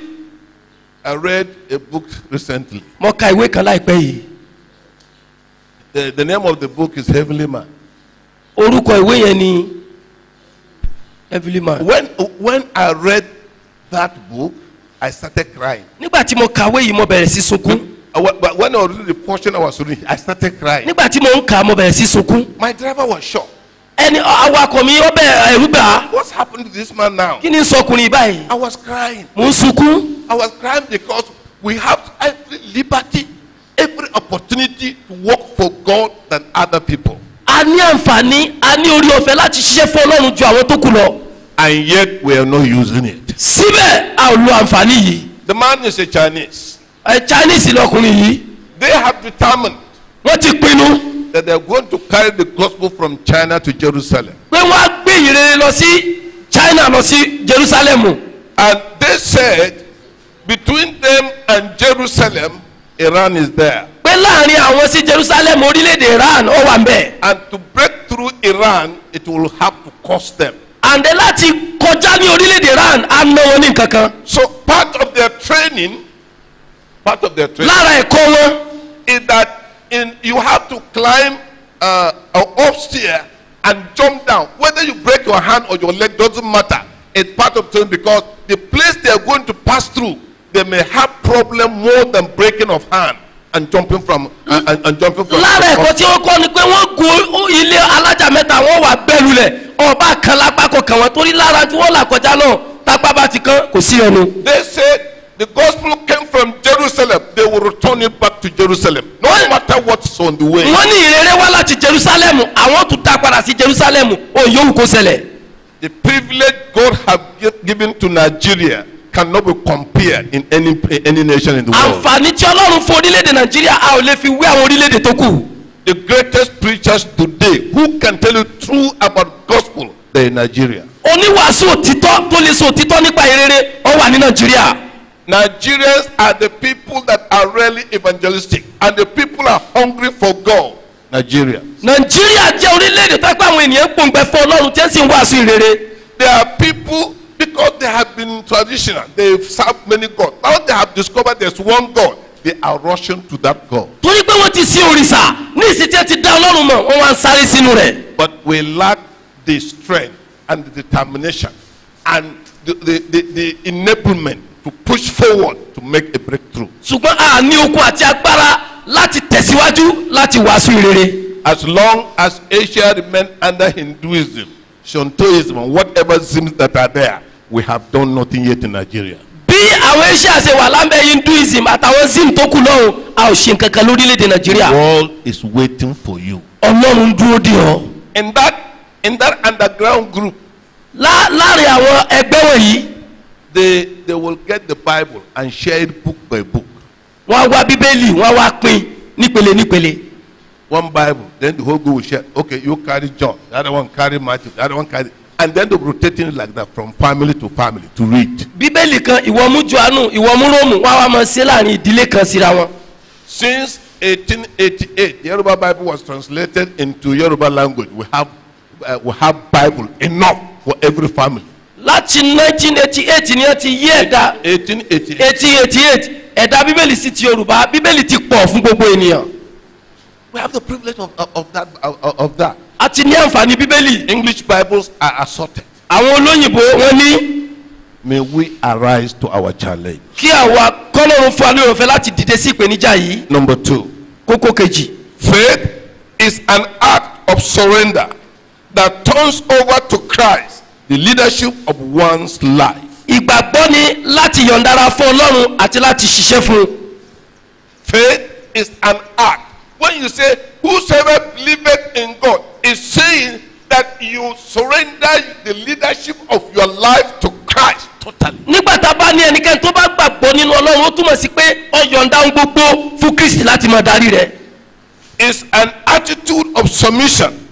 I read a book recently.
mo ka ìwé kan láìpẹ́ yìí.
The, the name of the book is Heavenly Man.
orúkọ ìwé yẹn ni heavenly man.
When, when I read that book, I started crying.
nígbà tí mo kàwé yìí mo bẹ̀rẹ̀ sí sunkún.
But when I reading the portion I was reading, I started crying.
nígbà tí mo ń kà mo bẹ̀rẹ̀ sí sunkún.
My driver was shocked.
Ẹni awakọ̀ mi ó bẹ̀ á.
What's happened to this man now?
kí ni sọkùnrin báyìí.
I was crying.
mo ń sunkún.
I was crying because we have every liberty, every opportunity to work for God than other people.
a ní àǹfààní a ní orí ọ̀fẹ́ láti ṣiṣẹ́ fún ọlọ́run ju àwọn tó kù lọ.
And yet we are not using it.
síbẹ̀ a ò lo àǹfààní yìí.
The man is a Chinese.
ẹ chinese lọkùnrin yìí
They have determined
wọ́n ti pinnu
that they're going to carry the gospel from China to Jerusalem.
pé wọ́n á gbé ìrere lọ sí china lọ sí jerusalem.
And they said, between them and Jerusalem, Iran is there.
pé láàárín àwọn sí jerusalem orílẹ̀-èdè iran ó wà ń bẹ̀.
And to break through Iran, it will have to cost them.
àǹdẹ̀ láti kọjá ní orílẹ̀-èdè iran á ná wọn ní nǹkan kan.
So part of their training, part of their training
lára ẹ̀kọ́ wọn
is that in, you have to climb uh, uh, upstairs and jump down. Whether you break your hand or your leg doesn't matter. It's part of training because the place they are going to pass through, they may have problem more than breaking of hand and jumping from uh, and, and jumping from.
lára ẹ̀kọ́ tí wọ́n kọ́ ni pé wọ́n gun ilé alájà mẹ́ta wọ́n wà bẹ́ẹ̀lulẹ̀ ọba kan lápá wọ́n torí lára tí wọ́n là kọjá náà tápá bá ti kán kò sí ẹnu.
They said the gospel came from Jerusalem. They will return it back to Jerusalem, no matter what's on the way.
wọ́n ní ìrere wá láti jerusalem àwọn tún dá padà sí jerusalem òun yóò kó ṣẹlẹ̀.
The privilege God have gi- given to Nigeria cannot be compared in any any nation in the world.
àǹfààní tí ọlọ́run fún orílẹ̀-èdè nàìjíríà a ò lè fi wé àwọn orílẹ̀-èdè tó kù.
The greatest preachers today who can tell you true about gospel, they're in Nigeria.
oníwàásù òtítọ́ tó lè sọ òtítọ́ nípa ìrere ó wà ní nàìjíríà.
Nigerians are the people that are really evangelistic and the people are hungry for God. Nigeria.
nàìjíríà jẹ́ orílẹ̀-èdè tó pé àwọn ènìyàn pòǹgbẹ fún ọlọ́run tí wọ́n sì ń wàásù ìrere.
There are people because they have been traditional, they've served many gods. Now they have discovered there's one God. They are rushing to that God.
torí pé wọ́n ti sin òrìṣà ní ìsìn tí wọ́n ti dá ọlọ́run mọ̀ wọ́n wá ń sáré sínú rẹ̀.
But we lack the strength and the determination and the, the, the, the enablement to push forward to make a breakthrough.
ṣùgbọ́n a ní okun àti agbára láti tẹ̀síwájú láti wàásù ìrere.
As long as Asia remains under Hinduism, Shintoism, and whatever sins that are there, we have done nothing yet in Nigeria.
bí àwọn asia ṣe wà lábẹ́ hinduism àtàwọn zim tó kù lọ́hùn a ò ṣe nǹkan kan lórílẹ̀‐èdè
The
nàìjíríà.
world is waiting for you.
ọlọ́run dúró dì ọ́.
In that, in that underground group,
Lá- láàárín àwọn ẹgbẹ́ wọ̀nyí
they, they will get the Bible and share it book by book.
wọ́n wá bíbélì wọ́n wá pín nípele nípele.
One Bible, then the whole group will share. Okay, you carry John, the other one carry Matthew, the other one carry, and then they're rotating like that from family to family to read.
bíbélì kan ìwọ mú johannu ìwọ mú róòmù wọ́n á wá máa ṣe láàárín ìdílé kan síra wọn.
Since 1888, the Yoruba Bible was translated into Yoruba language. We have, uh, we have Bible enough for every family.
Láti 1988 ni wọ́n ti yí ẹ̀dá
1888.
1888 ẹ̀dá bíbélì sí ti yorùbá bíbélì ti pọ̀ fún gbogbo ènìyàn
We have the privilege of, of, of that. Of, of that.
a ti ní àǹfààní bíbélì
English Bibles are assorted.
àwọn olóyìnbó wọn ní
May we arise to our challenge.
kí àwa kọ́lọ́run fún alẹ́ òfin láti dìde sí ìpèníjà yìí
Number two,
kókó kejì
faith is an act of surrender that turns over to Christ the leadership of one's life.
ìgbàgbọ́ ni láti yọ̀ǹdara fún ọlọ́run àti láti ṣiṣẹ́ fún un
Faith is an act. When you say, Whosoever believeth in God, is saying that you surrender the leadership of your life to Christ totally.
nígbà tá a bá ní ẹnikẹ́ni tó bá gbàgbọ́ nínú ọlọ́run ó túmọ̀ sí pé ó yọ̀ǹda ohun gbogbo fún kristi láti máa darí rẹ̀
It's an attitude of submission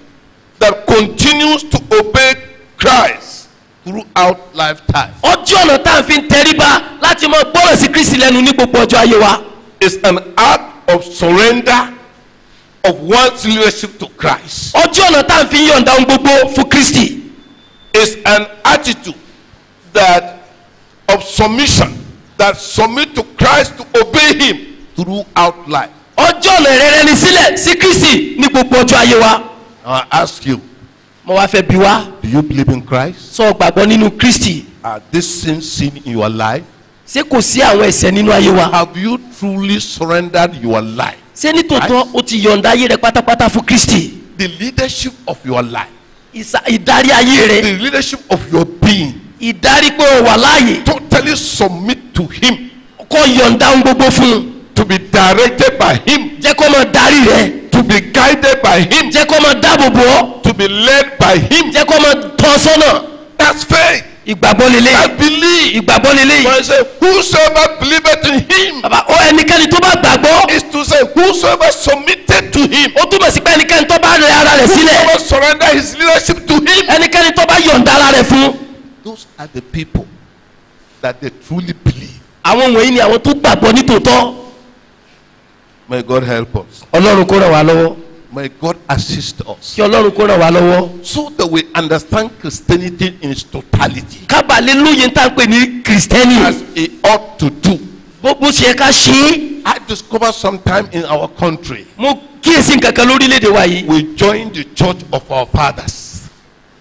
that continues to obey Christ throughout lifetime.
ọjọ́ ọ̀nà tá à ń fi tẹríba láti máa gbọ́ràn sí kristi lẹ́nu ní gbogbo ọjọ́ ayé wa
It's an act of surrender of one's leadership to Christ.
ọjọ́ ọ̀nà tá à ń fi yọ̀ǹda ohun gbogbo fún kristi
It's an attitude that of submission that submit to Christ to obey Him throughout life.
ọjọ́ ọ̀nà ìrẹ́rẹ́ ni sílẹ̀ sí kristi ní gbogbo ọjọ́ ayé wa
I ask you,
mo wá fẹ́ bi wá.
Do you believe in Christ?
sọ gbàgbọ́ nínú kristi.
Are these sins seen in your life?
ṣé kò sí àwọn ẹ̀ṣẹ̀ nínú ayé wa?
Have you truly surrendered your life?
ṣé nítòótọ́ o ti yọ̀ǹda ayé rẹ pátápátá fún kristi?
The leadership of your life,
Ìsà- ìdarí ayé rẹ.
The leadership of your being,
ìdarí pé o wà láàyè.
Totally submit to Him,
kó yọ̀ǹda ohun gbogbo fún un.
To be directed by Him,
jẹ́ kó máa darí rẹ.
To be guided by Him,
jẹ́ kó máa dáàbò bò ọ́
be led by Him.
jẹ́ kó máa tọ́ sọ́nà
That's faith.
ìgbàgbọ́ lélẹ̀
I believe.
ìgbàgbọ́ lélẹ̀
When I say, Whosoever believeth in Him
bàbá ó ẹnikẹ́ni tó bá gbàgbọ́
is to say, Whosoever submitted to Him,
ó túmọ̀ sí pé ẹnikẹ́ni tó bá rẹ ara rẹ̀ sílẹ̀
whosoever surrender His leadership to Him.
ẹnikẹ́ni tó bá yọ̀ǹda ara rẹ̀ fún
Those are the people that they truly believe.
àwọn wọ̀nyí ni àwọn tó gbàgbọ́ nítòótọ́
May God help us.
ọlọ́run kó ràn wá lọ́wọ́
May God assist us.
kí ọlọ́run kó ràn wá lọ́wọ́
So that we understand Christianity in its totality.
kábàlẹ̀ lóye ń pè ní kìrìsìtẹ́nì
As it ought to do.
bó ṣe ká ṣe é
I discovered sometime in our country,
mo kíyèsí nǹkan kan lórílẹ̀‐èdè wa yìí
we joined the church of our fathers.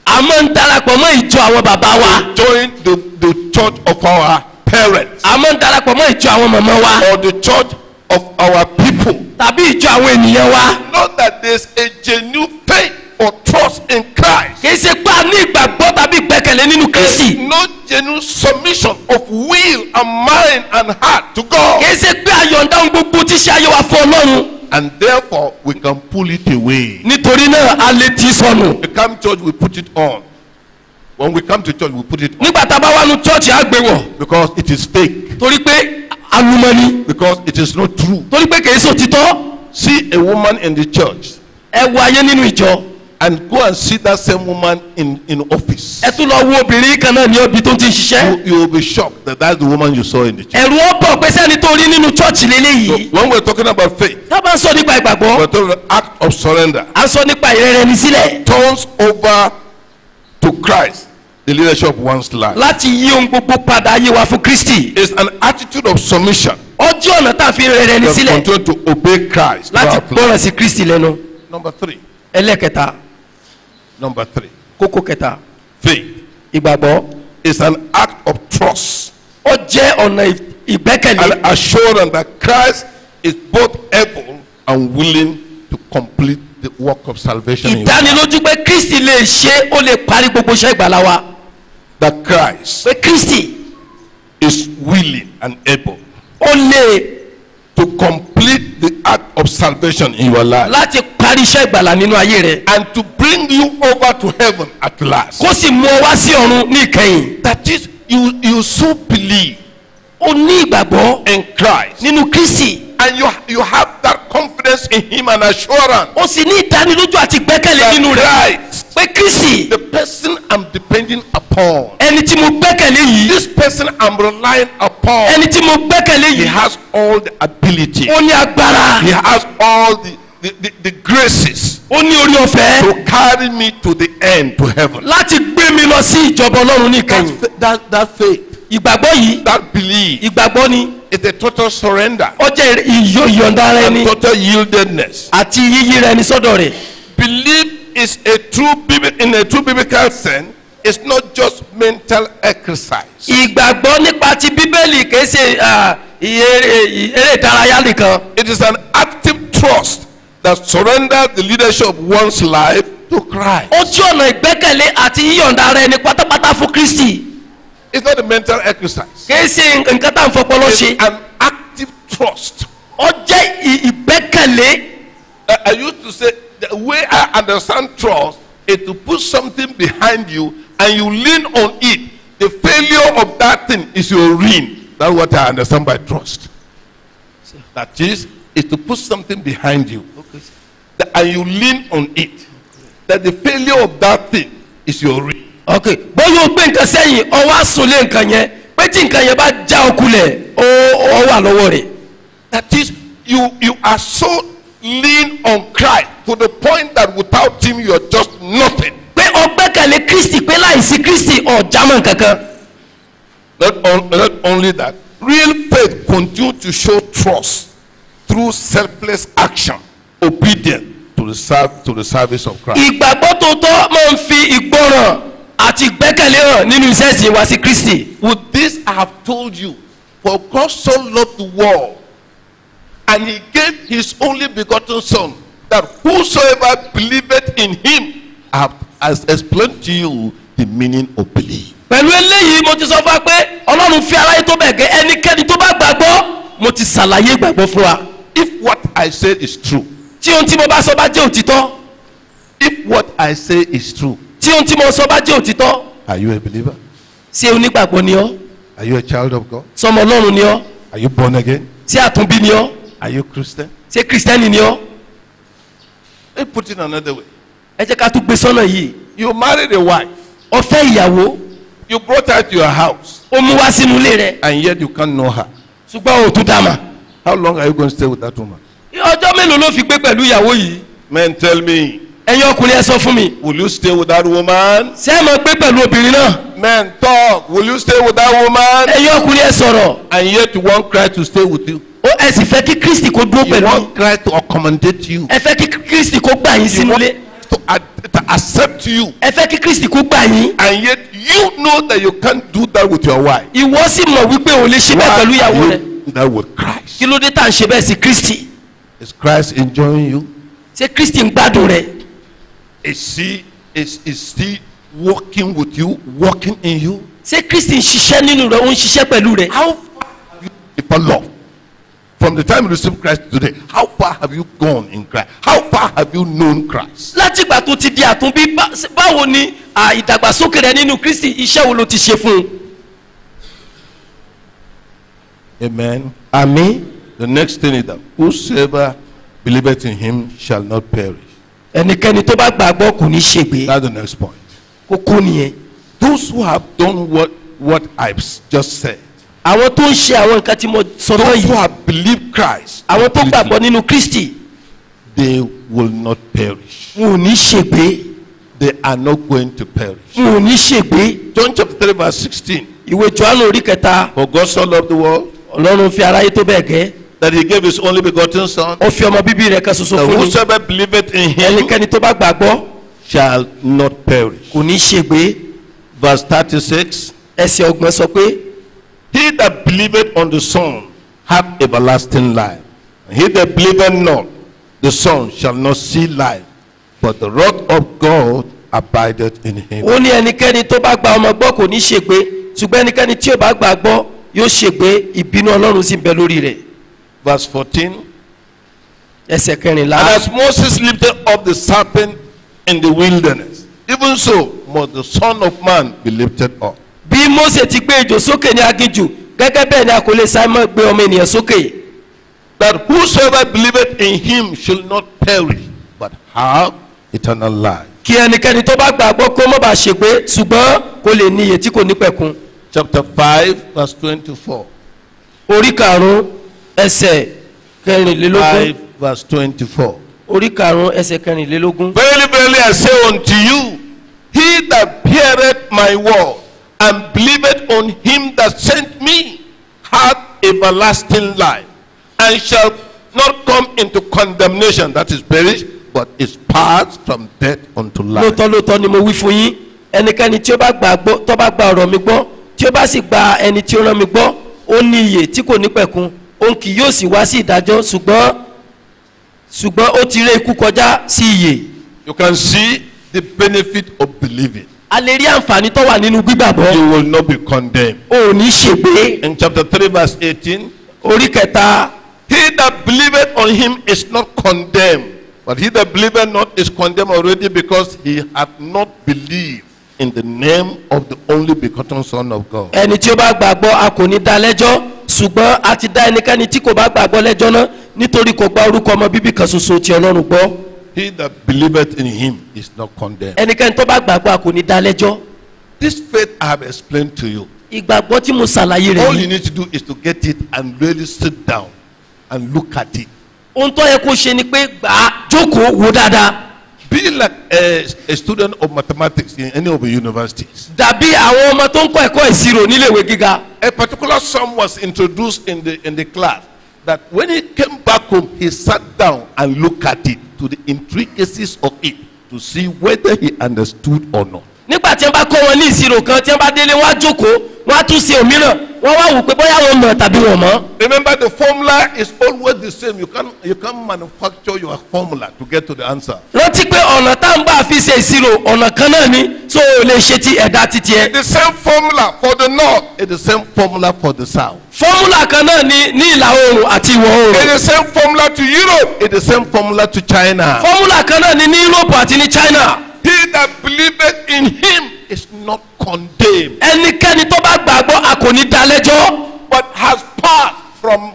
a máa ń darapọ̀ mọ́ ìjọ àwọn bàbá wa
Joined the, the church of our parents.
a máa ń darapọ̀ mọ́ ìjọ àwọn màmá wa
Or the church of our people.
tàbí ìjọ àwọn ènìyàn wa
Not that there's a genuine faith or trust in Christ.
kì í ṣe pé a ní ìgbàgbọ́ tàbí ìgbẹ́kẹ̀lé nínú kristi
No genuine submission of will and mind and heart to
kì
God.
í ṣe pé a yọ̀ǹda ohun gbogbo tí ṣe ayé wa fún ọlọ́run
And therefore, we can pull it away.
nítorí náà a lè ti sọnù
We come church, we put it on. When we come to church, we put it on.
nígbà tá a bá wà nù chọ́ọ̀chì á gbé wọ̀
Because it is fake.
torí pé alumani
Because it is not true.
torí pé kì í sòtítọ́
See a woman in the church
ẹ wo ayé nínú ìjọ
and go and see that same woman in, in office.
ẹ tún lọ wo obìnrin kan náà ní ibi tó ti ń ṣiṣẹ́
You, you will be shocked that that's the woman you saw in the church.
ẹ̀rù ọ̀pọ̀ pé sẹ́ni tó rí nínú chọ́ọ̀chì lélẹ́yìí
When we're talking about faith,
a bá ń sọ nípa ìgbàgbọ́
we're talking about act of surrender.
ń sọ nípa ìrẹ́rẹ́ ní sílẹ̀
Turns over to Christ, the leadership of one's life.
láti yí ohun gbogbo padà ayé wa fún kristi.
It's an attitude of submission.
Ọjọ́ ọ̀nà tá a fi rẹ́rẹ́ ní
that
sílẹ̀.
continue to obey Christ.
láti gbọ́ràn sí kristi lẹ́nu.
Number three.
ẹlẹ́kẹta.
Number three.
kókó kẹta.
Faith.
Ìgbàgbọ́.
Is an act of trust.
Ó jẹ́ ọ̀nà ìgbẹ́kẹ̀lé.
And assurance that Christ is both able and willing to complete the work of salvation.
ìdánilójú pé kristi lè ṣe ó lè parí gbogbo iṣẹ́ ìgbàlá wa
That Christ is willing and able to complete the act of salvation in your life
láti parí iṣẹ́ ìgbàlá nínú ayé rẹ.
and to bring you over to heaven at last.
kó sì mú ọ wá sí ọ̀run ní ìkẹyìn.
That is, you, you so believe
ó ní ìgbàgbọ́
in Christ
nínú kristi
and you, you have that confidence in Him and assurance.
Ó sì ní ìdánilójú àti ìgbẹ́kẹ̀lé nínú rẹ. Pé kristi
the person I'm depending upon,
ẹni tí mo gbẹ́kẹ̀lé yìí.
This person I'm relying upon,
ẹni tí mo gbẹ́kẹ̀lé
he
yìí.
has all the ability,
ó ní agbára.
He has all the, the, the, the graces
ó ní orí ọ̀fẹ́.
to carry me to the end, to heaven.
láti gbé mi lọ sí ìjọba ọlọ́run
fa- that, that faith,
ìgbàgbọ́ yìí
that belief,
ìgbàgbọ́ ni
is a total surrender
ó jẹ́ ìyọ̀ǹda ara ẹni
and total yieldedness.
àti yíyí rẹ ní sọ́dọ̀ rẹ̀
Belief is a true, in a true biblical sense, it's not just mental exercise.
ìgbàgbọ́ nípa ti bíbélì kìí ṣe eré ìdárayá nìkan
It is an active trust that surrenders the leadership of one's life to Christ.
ó jẹ́ ọ̀nà ìgbẹ́kẹ̀lé àti yíyọ̀ǹda ara ẹni pátápátá fún kristi
It's not a mental exercise.
kìí ṣe nǹkan tá à ń fọpọlọ
It's an active trust.
ó jẹ́ ì- ìgbẹ́kẹ̀lé
I used to say the way I understand trust is to put something behind you and you lean on it. The failure of that thing is your ruin. That's what I understand by trust. That is, is to put something behind you and you lean on it. That the failure of that thing is your ruin.
Ok bóyá o gbé nǹkan sẹ́yìn ọ wá sùn lé nǹkan yẹn pé tí nǹkan yẹn bá já okulẹ̀ ó ó wà lọ́wọ́ rẹ̀
That is, you, you are so lean on Christ to the point that without Him you are just nothing.
pé ọ gbẹ́kẹ̀lé kristi pé láìsí kristi ọ̀ jámọ̀ kankan
Not, on, not only that, real faith continues to show trust through selfless action, obedience to the, serv- to the service of Christ.
ìgbàgbọ́ tòótọ́ máa ń fi ìgbọràn àti ìgbẹ́kẹ̀lé hàn nínú iṣẹ́ ìsìn wa sí kristi
With this I have told you, for God so loved the world, and he gave his only begotten Son, that whosoever believeth in him, I have explained to you the meaning of belief.
pẹ̀lú eléyìí mo ti sọ fún wa pé ọlọ́run fi aráyé tó bẹ̀ gẹ́ ẹnikẹ́ni tó bá gbàgbọ́ mo ti ṣàlàyé ìgbàgbọ́ fún wa
If what I said is true,
tí ohun tí mo bá sọ bá jẹ́ òtítọ́
if what I say is true,
tí ohun tí mo sọ bá jẹ́ òtítọ́
are you a believer?
ṣé onígbàgbọ́ ni ọ́
Are you a child of God?
sọmọ ọlọ́run ni ọ́
Are you born again?
ṣé àtúnbí ni ọ́
Are you Christian?
ṣé kristẹni ni ọ́
Let me put it another way.
ẹ jẹ́ ká tún gbé sọ́nà yìí
You married a wife,
fẹ́ ìyàwó
you brought her to your house,
ó mú wá sínú ilé rẹ̀
and yet you can't know her.
ṣùgbọ́n ò tún dà mà
How long are you going to stay with that woman?
ọjọ́ mélòó ló fi gbé pẹ̀lú ìyàwó yìí
Men, tell me,
ẹ̀yin ọkùnrin ẹ sọ fún mi
will you stay with that woman?
ṣé ẹ máa gbé pẹ̀lú obìnrin náà
Men, talk. Will you stay with that woman?
ẹ̀yin ọkùnrin ẹ sọ̀rọ̀
And yet you want Christ to stay with you.
ó ẹ sì fẹ́ kí kristi kó dúró
You
pẹ̀lú yín.
want Christ to accommodate you.
ẹ fẹ́ kí kristi kó gbà yín
You
sínú ilé
to, to accept you.
ẹ fẹ́ kí kristi kó gbà yín
And yet you know that you can't do that with your wife.
ìwọ sì mọ̀ wípé ò lè ṣe bẹ́ẹ̀ pẹ̀lú
Why
ìyàwó rẹ
you do that with Christ?
kí ló dé tá à ń ṣe bẹ́ẹ̀ sí kristi
Is Christ enjoying you?
ṣé kristi ń gbádùn rẹ
Is he is, is he working with you, working in you?
ṣé kristi ń ṣiṣẹ́ nínú rẹ ó ń ṣiṣẹ́ pẹ̀lú rẹ
How far have you developed from the time you received Christ to today? How far have you gone in Christ? How far have you known Christ?
látìgbà tó ti di àtúnbí bá- báwo ni ìdàgbàsókè rẹ nínú kristi iṣẹ́ wo ló ti ṣe fún un.
Amen.
àmín
The next thing is that whosoever believeth in him shall not perish.
Ẹnikẹ́ni tó bá gbàgbọ́ kò ní ṣègbé
That's the next point.
kókó nìyẹn.
Those who have done what, what s- just said,
àwọn tó ń ṣe àwọn nǹkan tí mo sọ tán
those who
yìí
have believed Christ,
àwọn tó gbàgbọ́ nínú kristi
they will not perish.
wọn ò ní ṣègbé
They are not going to perish.
wọn ò ní ṣègbé
John chapter 3, verse 16.
ìwé johannu orí kẹta
For God so loved the world
ọlọ́run fi aráyé tó bẹ́ẹ̀ gẹ́
that he gave his only begotten Son,
ó fi ọmọ bíbí rẹ̀ kan ṣoṣo
that
fún mi
whosoever believeth in him
ẹnikẹ́ni tó bá gbàgbọ́
shall not perish.
kò ní ṣègbé
Verse 36.
ẹsẹ̀ ọgbọ̀n sọ pé
He that believeth on the Son hath everlasting life. And he that believeth not the Son shall not see life, but the wrath of God abideth in him.
ó ní ẹnikẹ́ni tó bá gba ọmọ gbọ́ kò ní ṣègbé ṣùgbọ́n ẹnikẹ́ni tí ò bá gbàgbọ́ yóò ṣègbé ìbínú ọlọ́run sì ń bẹ lórí rẹ̀
Verse 14.
ẹsẹ̀ kẹrìnlá
And as Moses lifted up the serpent in the wilderness, even so must the Son of Man be lifted up.
bí mose ti gbé ejò sókè ní aginjù gẹ́gẹ́ bẹ́ẹ̀ ni a kò lè sáímọ̀ gbé ọmọ ènìyàn sókè
That whosoever believeth in him shall not perish, but have eternal life.
kí ẹnikẹ́ni tó bá gbàgbọ́ kó má bàa ṣègbé ṣùgbọ́n kó lè ní iye tí kò ní pẹ̀kun
Chapter 5, verse 24.
orí karùn-ún ẹsẹ̀ kẹrìnlélógún.
5, verse 24.
orí karùn-ún ẹsẹ̀ kẹrìnlélógún.
Verily, verily, I say unto you, he that heareth my word and believeth on him that sent me hath everlasting life and shall not come into condemnation. That is perish but is passed from death unto life.
Lóòótọ́ lóòótọ́ ni mo wí fún yín. Ẹnikẹ́ni tí ó bá gbà gbọ́ tó bá gba ọ̀rọ̀ mi gbọ́ tí ó bá sì gba ẹni tí ó rán mi gbọ́ ó ní iyè tí kò ní pẹ̀kun òun kì yóò sì wá sí ìdájọ́ ṣùgbọ́n ṣùgbọ́n ó ti ré ikú kọjá sí iyè
you can see the benefit of believing.
A lè rí àǹfààní tó wà nínú gbígbàgbọ́.
You will not be condemned.
O ò ní ṣègbé
in chapter 3 verse 18
orí kẹta.
he that believeth on him is not condemned but he that believeth not is condemned already because he hath not believed in the name of the only begotten son of god.
Ẹni tí ó bá gbàgbọ́ a kò ní dá lẹ́jọ́ ṣùgbọ́n a ti dá ẹnikẹ́ni tí kò bá gbàgbọ́ lẹ́jọ́ náà nítorí kò gba orúkọ ọmọ bíbí kan ṣoṣo tí ọlọ́run gbọ́.
He that believeth in him is not condemned.
Ẹnikẹ́ni tó bá gbàgbọ́ a kò ní dá lẹ́jọ́.
This faith i have explained to you.
Ìgbàgbọ́ tí mo ṣàlàyé rẹ̀
all you
yìí.
need to do is to get it and really sit down and look at it.
Ohun tó yẹ kó ṣe ni pé gbà á jókòó wò dáadáa
be like a, a student of mathematics in any of the universities.
Dàbí àwọn ọmọ tó ń kọ́ ẹ̀kọ́ ìṣirò níléèwé gíga.
A particular sum was introduced in the in the class that when he came back home he sat down and looked at it to the intricacies of it to see whether he understood or not
nígbà tí wọ́n bá kọ́ wọn ní ìṣirò kan tí wọ́n bá délé wọ́n á jókòó wọ́n á tún ṣe òmíràn. Wọ́n wá wò pé bóyá wọ́n mọ̀ tàbí wọ́n mọ̀.
Remember the formula is always the same. You can you can manufacture your formula to get to the answer.
Rántí pé ọ̀nà tá ń bá fi ṣe ìṣirò ọ̀nà kan náà ni. Tó o lè ṣe ti ẹ̀dá títí ẹ.
the same formula for the north is the same formula for the south.
Fọ́múlà kan náà ni ní ìlà oòrùn àti ìwọ̀
it's
oòrùn
the same formula to europe it's the same formula to china.
Fọ́múlà kan náà ni ní europe àti ní china
he that believeth in him is not condemned
ẹnikẹ́ni tó bá gbàgbọ́ a kò ní dá lẹ́jọ́
but has passed from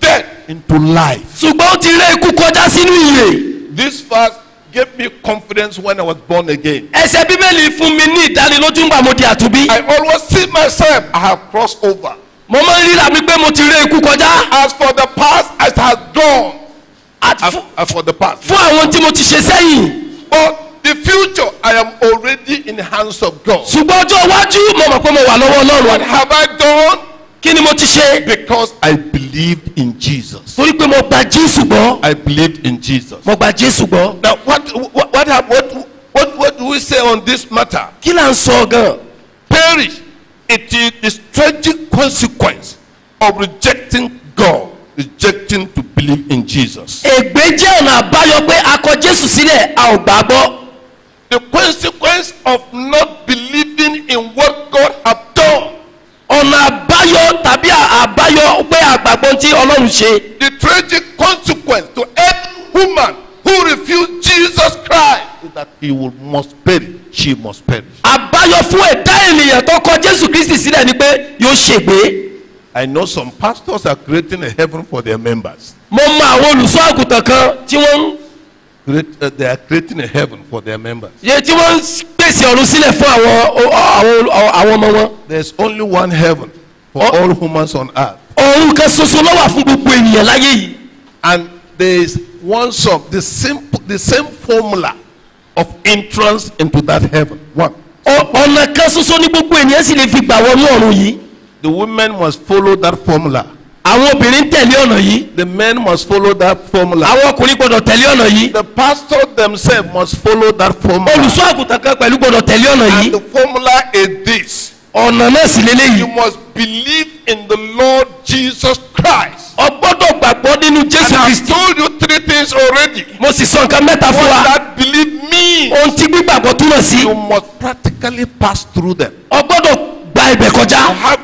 death into life.
ṣùgbọ́n ó ti ré ikú kọjá sínú ìyè
This verse gave me confidence when I was born again.
ẹsẹ̀ bíbélì fún mi ní ìdánilójú ńgbà mo di àtúbí
I always see myself, I have crossed over.
mo máa ń ríra mi pé mo ti ré ikú kọjá
As for the past, it has gone.
àti
As, as for the past.
fún àwọn tí mo ti ṣe sẹ́yìn
But the future, I am already in the hands of God.
ṣùgbọ́n ọjọ́ iwájú mo mọ̀ pé mo wà lọ́wọ́
What
ọlọ́run
have I done?
kí ni mo ti ṣe
Because I believed in Jesus.
torí pé mo gba jésù gbọ́
I believed in Jesus.
mo gba jésù gbọ́
Now, what, what, what, what, what, what do we say on this matter?
kí là ń sọ gan
perish. It is the tragic consequence of rejecting God, rejecting to believe in Jesus.
ègbé jẹ́ ọ̀nà àbáyọ pé a kọ jésù sílẹ̀ a ò gbà gbọ́
The consequence of not believing in what God has done.
ọ̀nà àbáyọ tàbí àbáyọ pé àgbàgbọ́ tí ọlọ́run ṣe
The tragic consequence to every woman who refused Jesus Christ is that he will must perish. She must perish.
àbáyọ fún ẹ̀dá ènìyàn tó kọ jésù kristi sílẹ̀ ni pé yóò ṣègbé
I know some pastors are creating a heaven for their members.
mo mọ àwọn olùṣọ́ àgùntàn kan tí wọ́n ń
Create, uh, they are creating a heaven for their members.
yẹ tí wọ́n pèsè ọ̀run sílẹ̀ fún àwọn àwọn àwọn ọmọ wọn
There's only one heaven for
Oh.
all humans on earth.
ọ̀run kan ṣoṣo ló wà fún gbogbo ènìyàn láyé yìí
And there is one sum, the same, the same formula of entrance into that heaven. One.
Ọ̀nà kan ṣoṣo ní gbogbo ènìyàn sì lè fi gbà wọnú ọ̀run yìí
The women must follow that formula.
Àwọn obìnrin tẹ̀lé ọ̀nà yìí
The men must follow that formula.
àwọn ọkùnrin gbọdọ̀ tẹ̀lé ọ̀nà yìí
The pastor themselves must follow that formula.
olùṣọ́ àgùntàn kan pẹ̀lú gbọdọ̀ tẹ̀lé ọ̀nà
And
yìí
the formula is this.
ọ̀nà náà sì lélẹ́yìí
You must believe in the Lord Jesus Christ.
ọ gbọ́dọ̀ gbàgbọ́ nínú
And
jésù kristi
told you three things already.
mo sì sọ nǹkan mẹ́ta fún
What
wa
that believe means.
ohun tí gbígbàgbọ́ túmọ̀ sí
You must practically pass through them.
ọ gbọ́dọ̀ gba ibẹ̀ kọjá
to have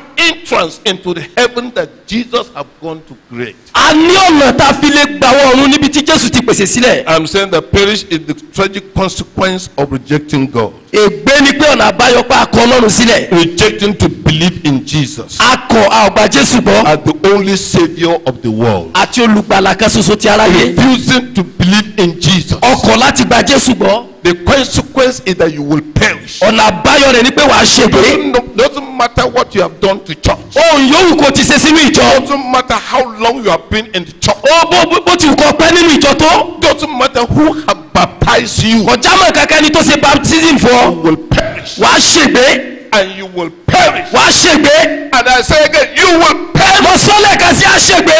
entrance into the heaven that Jesus have gone to create.
a ní ọ̀nà tá a fi lè gbà wọ ọ̀run níbi tí jésù ti pèsè sílẹ̀.
I'm saying that perish is the tragic consequence of rejecting God,
ègbé ni pé ọ̀nà àbáyọ pé a kọ ọlọ́run sílẹ̀.
Rejecting to believe in Jesus
a kọ a ò gba jésù gbọ́.
as the only Savior of the world,
àti olùgbàlà kan ṣoṣo ti aráyé.
Refusing to believe in Jesus.
ọkọ̀ láti gba jésù gbọ́
The consequence is that you will perish.
ọ̀nà àbáyọ rẹ̀ ni pé wàá ṣègbé
Doesn't, matter what you have done to church.
ohun yòówù kò ti ṣe sínú ìjọ
Doesn't matter how long you have been in the church.
ó bó bó- ti kọ́ pẹ́ nínú ìjọ tó
Doesn't matter who have baptized you.
kọjá mọ̀ kankan ni tó ṣe baptism fún ọ
You will perish.
wàá ṣègbé
and you will perish.
wàá ṣègbé
And I say again, you will perish.
mo sọ lẹ́ẹ̀kan sí àṣègbé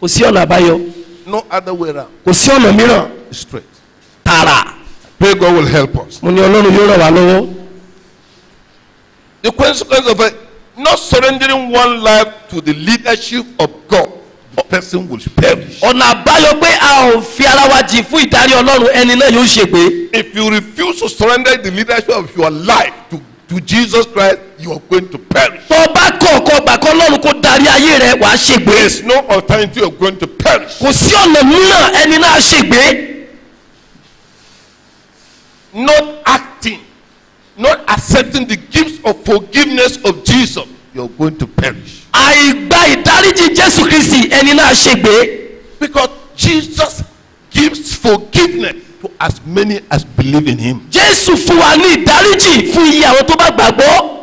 kò sí ọ̀nà àbáyọ
No other way around.
kò sí ọ̀nà mìíràn
straight.
Tààrà
Pray God will help us.
mo ní ọlọ́run yóò ràn wá lọ́wọ́
The consequence of it, not surrendering one life to the leadership of God, the person will perish.
ọ̀nà àbáyọ pé a ò fi ara wa jì fún ìdarí ọlọ́run ẹni náà yóò ṣègbé
If you refuse to surrender the leadership of your life to, to Jesus Christ, you are going to perish.
tó o bá kọ̀ ọ̀kọ̀ gbà kọ́ ọlọ́run kó darí ayé rẹ wàá ṣègbé
There is no alternative of going to perish.
kò sí ọ̀nà mìíràn ẹni náà ṣègbé
Not acting, not accepting the gifts of forgiveness of Jesus, you are going to perish.
àìgbà ìdáríjì jésù kristi ẹni náà ṣègbé
Because Jesus gives forgiveness to as many as believe in Him.
jésù fún wa ní ìdáríjì fún iye àwọn tó bá gbàgbọ́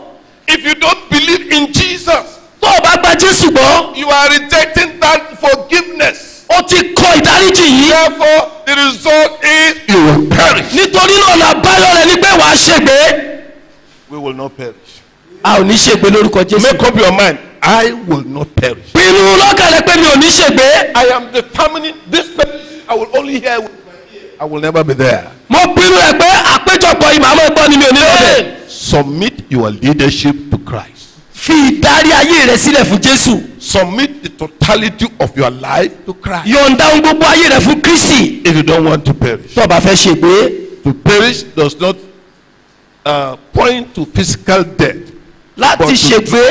If you don't believe in Jesus,
tó o bá gba jésù gbọ́
you are rejecting that forgiveness.
ó ti kọ ìdáríjì yìí
Therefore, the result is you will perish.
nítorí náà ọ̀nà àbáyọ rẹ ni pé wàá ṣègbé
We will not perish.
a ò ní ṣègbé lórúkọ jésù
Make up your mind. I will not perish.
pinnu lọ́kàn rẹ pé mi ò ní ṣègbé
I am determining this perish. I will only hear with my ear. I will never be there.
mo pinnu rẹ pé àpéjọpọ̀ yìí màá mọ̀ gbọ́ ni mi ò ní lọ́bẹ̀
Submit your leadership to Christ.
Fi ìdarí ayé rẹ sílẹ̀ fún jésù
Submit the totality of your life to Christ.
yọ̀ǹda ohun gbogbo ayé rẹ fún kristi
If you don't want to perish.
tó o bá fẹ́ ṣègbé
To perish does not uh, point to physical death,
láti
But to-
ṣègbé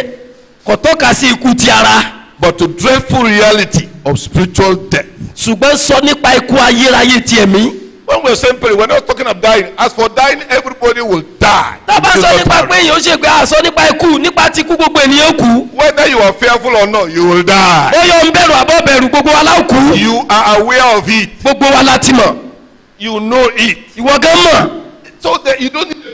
kò tọ́ka sí ikú ti ara
but to dreadful reality of spiritual death.
ṣùgbọ́n sọ nípa ikú ayérayé ti ẹ̀mí
When we're saying perish, we're not talking of dying. As for dying, everybody will die.
tá a bá
It is
sọ nípa pé èèyàn ṣègbé a sọ nípa ikú nípa ti ikú gbogbo ènìyàn kú
Whether you are fearful or not, you will die.
bóyá o ń bẹ̀rù àbọ̀ bẹ̀rù gbogbo wa láò kú
You are aware of it.
gbogbo wa la ti mọ̀
You know it.
ìwọ gan mọ̀
So that you don't need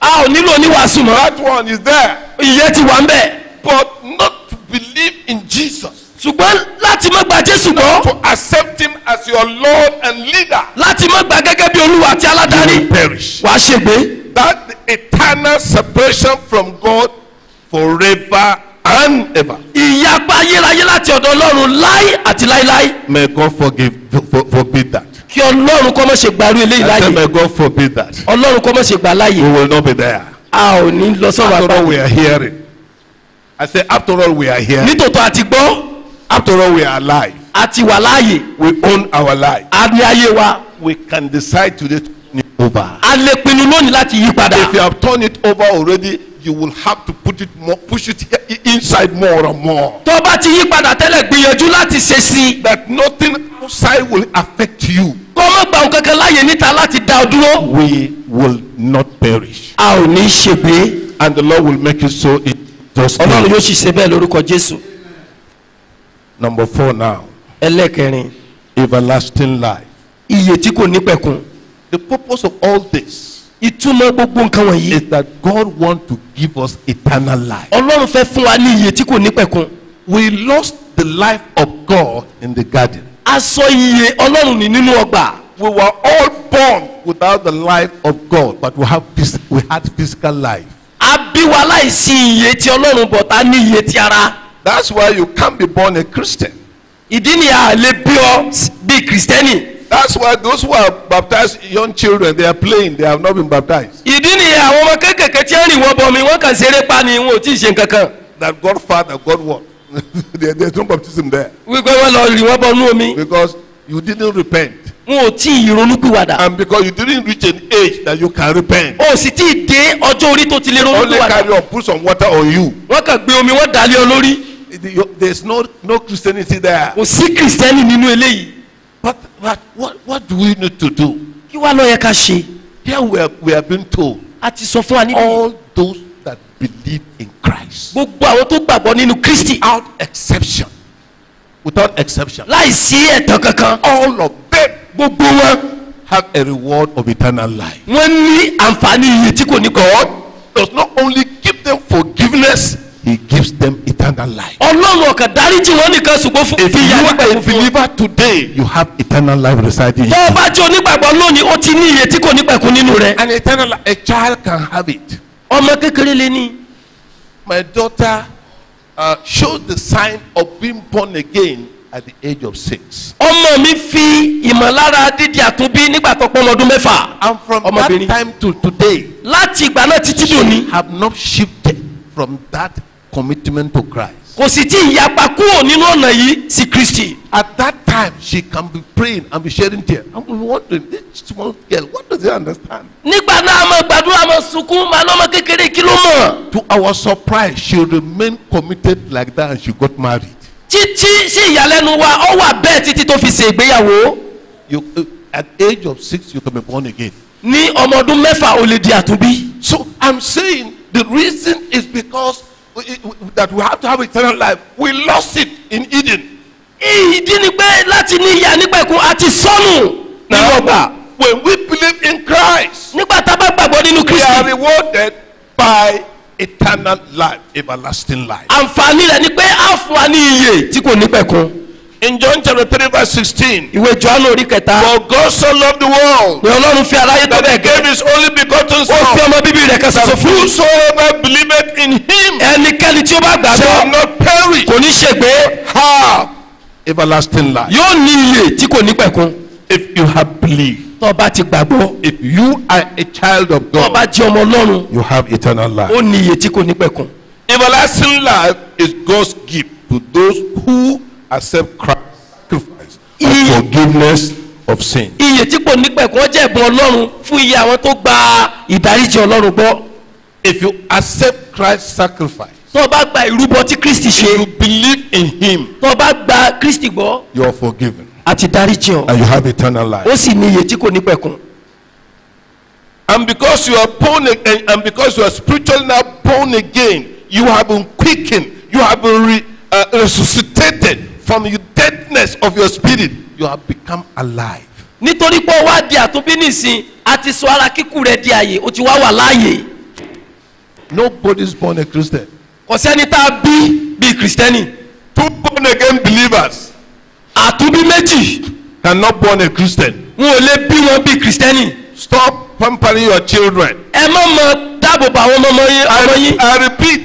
a ò nílò oníwàásù mọ́
that one is there.
ìyẹn ti wà ń bẹ̀
But not to believe in Jesus.
Ṣùgbọ́n láti má gba jésù gbọ́
To accept him as your Lord and leader.
láti má gba gẹ́gẹ́ bí olúwa àti aládarí
You will perish.
wàá ṣègbé
That eternal separation from God forever and ever.
ìyapa ayérayé láti ọ̀dọ̀ ọlọ́run láí àti láíláí
May God forgive for, forbid that.
kí ọlọ́run kọ́ mọ̀ ṣe gbarú eléyìí
I say, may God forbid that.
ọlọ́run kọ́ mọ̀ ṣe gbà
We
láàyè
will not be there.
a ò ní lọ sọ́run
After all, we are hearing. I say, after all, we are here.
nítòótọ́ àti gbọ́
After all, we are alive.
àti wà láàyè
We own our life.
a ní ayé wa
We can decide today to turn it over.
a lè pinnu lónìí láti yí padà
If you have turned it over already, you will have to put it more, push it inside more and more.
tó bá ti yí padà tẹ́lẹ̀ gbìyànjú láti ṣe sí
That nothing outside will affect you.
kó má gba ohun kankan láàyè níta láti dá ọ dúró
We will not perish.
a ò ní ṣègbé
And the Lord will make it so in
ọlọ́run yóò ṣe bẹ́ẹ̀ lórúkọ jésù
Number four now.
ẹlẹ́kẹrin
Everlasting life.
iye tí kò ní pẹ̀kun
The purpose of all this
ìtumọ̀ gbogbo nǹkan wọ̀nyí
is that God wants to give us eternal life.
ọlọ́run fẹ́ fún wa ní iye tí kò ní pẹ̀kun
We lost the life of God in the garden.
a sọ iye ọlọ́run ní nínú ọgbà
We were all born without the life of God, but we have we had physical life.
a bí wa láìsí iye tí ọlọ́run bọ̀ tá ní iye tí ara
That's why you can't be born a Christian.
ìdí ni a lè bí ọ bí kìrìsìtẹ́nì
That's why those who are baptized young children, they are playing, they have not been baptized.
ìdí ni àwọn ọmọ kéékèèké tí ń rìn wọ́n bọ̀ mi wọ́n kàn ṣeré pa ni wọn ò tí ì ṣe nǹkan kan
That God Father, God what? there, there's no baptism there.
wípé wọ́n lọ rìn wọ́n bọ̀ nú omi
Because you didn't repent.
wọn ò tí ì ronúpìwàdà
And because you didn't reach an age that you can repent.
o sì tí ì dé ọjọ́ orí tó ti lè
Only
ronúpìwàdà
carry or put some water on you.
wọ́n kàn gbé omi wọ́n dàlẹ́ ọ lórí
There's no, no Christianity there.
kò sí kìrìsìtẹ́nì nínú eléyìí.
But, but what, what do we need to do?
kí wàá lọ yẹ ká ṣe?
Here we are, we are being told
a ti sọ fún wa níbi
all those that believe in Christ,
gbogbo àwọn tó gbàgbọ́ nínú kristi.
without exception, without exception,
láìsí ẹ̀tàn kankan.
all of them
gbogbo wọn.
have a reward of eternal life.
wọ́n ní àǹfààní iye tí kò ní
God does not only give them forgiveness, He gives them eternal life.
ọlọ́run ọ̀kàn dáríjì wọn nìkan ṣùgbọ́n fún
If
fi
you
ìyà
are
nípa
a
fún
believer today, you have eternal life residing in you.
bá jẹ́ onígbàgbọ́ lónìí ó ti ní iye tí kò ní pẹ̀kun nínú rẹ̀
And eternal life, a child can have it.
ọmọ kékeré lé ní.
My daughter uh, showed the sign of being born again at the age of six.
ọmọ mi fi ìmọ̀lára dídi àtúnbí nígbà tó pọ́n ọdún mẹ́fà
And from that time to today,
láti ìgbà náà títí dòní
have not shifted from that commitment to Christ.
kò sì tí ì yapa kúrò nínú ọ̀nà yìí sí kristi
At that time, she can be praying and be shedding tears. I'm wondering, this small girl, what does she understand?
nígbà náà máa gbàdúrà máa sunkún máa lọ́mọ kékeré kí ló mọ̀
To our surprise, she remained committed like that and she got married.
títí sí ìyàlẹ́nu wa ó wà bẹ́ẹ̀ títí tó fi ṣe ìgbéyàwó
You, uh, at age of six, you can be born again.
ní ọmọ ọdún mẹ́fà ó lè di àtúnbí
So I'm saying the reason is because that we have to have eternal life. We lost it in Eden.
ìdí ni pé láti ní ìyá nípẹ̀kun àti sọnù nínú ọgbà
when we believe in Christ,
nígbà tá a bá gbàgbọ́ nínú
we are
kristi
rewarded by eternal life, everlasting life.
àǹfààní rẹ̀ ni pé a fún wa ní iye tí kò nípẹ̀kun
In John chapter 3, verse 16,
ìwé johannu orí kẹta.
For God so loved the world
ni ọlọ́run fi aráyé tó
that he
bẹ́ẹ̀
gave
gẹ́
his only begotten
ó fi
Son,
ọmọ bíbí rẹ̀ kan ṣoṣo
that
fún
whosoever believeth in him
ẹnikẹ́ni tí ó bá
shall
gbàgbọ́
not perish,
kò ní ṣègbé
have everlasting life.
yóò ní iye tí kò nípẹ̀kun
If you have believed,
tó bá ti gbàgbọ́.
if you are a child of
tó bá
God,
jẹ́ ọmọ ọlọ́run
you have eternal life.
ó ní iye tí kò nípẹ̀kun
Everlasting life is God's gift to those who accept Christ's sacrifice
Iye-
forgiveness of sin.
iye tí kò nípẹ̀kun ó jẹ́ ẹ̀bùn ọlọ́run fún iye àwọn tó gba ìdáríjì ọlọ́run gbọ́.
If you accept Christ's sacrifice,
tó bá gba ìrúbọ tí kristi
if
ṣe
you believe in Him,
tó bá gba kristi gbọ́
you are forgiven.
àti dáríjì ọ.
And you have eternal life.
ó sì ní iye tí kò nípẹ̀kun
And because you are born again, and because you are spiritually now born again, you have been quickened, you have been re, uh, resuscitated from the deadness of your spirit. You have become alive.
nítorí pé ó wá di àtúnbí nìsín àti sọ ara kíkú rẹ̀ di àyè ó ti wá wà láàyè
Nobody is born a Christian.
kò sẹ́ni tá a bí bíi kìrìsìtẹ́nì
Two born again believers
àtúnbí méjì
cannot born a Christian.
wọn ò lè bí wọn bíi kìrìsìtẹ́nì
Stop pampering your children.
ẹ má mọ dáàbò bò àwọn ọmọ yín
I repeat,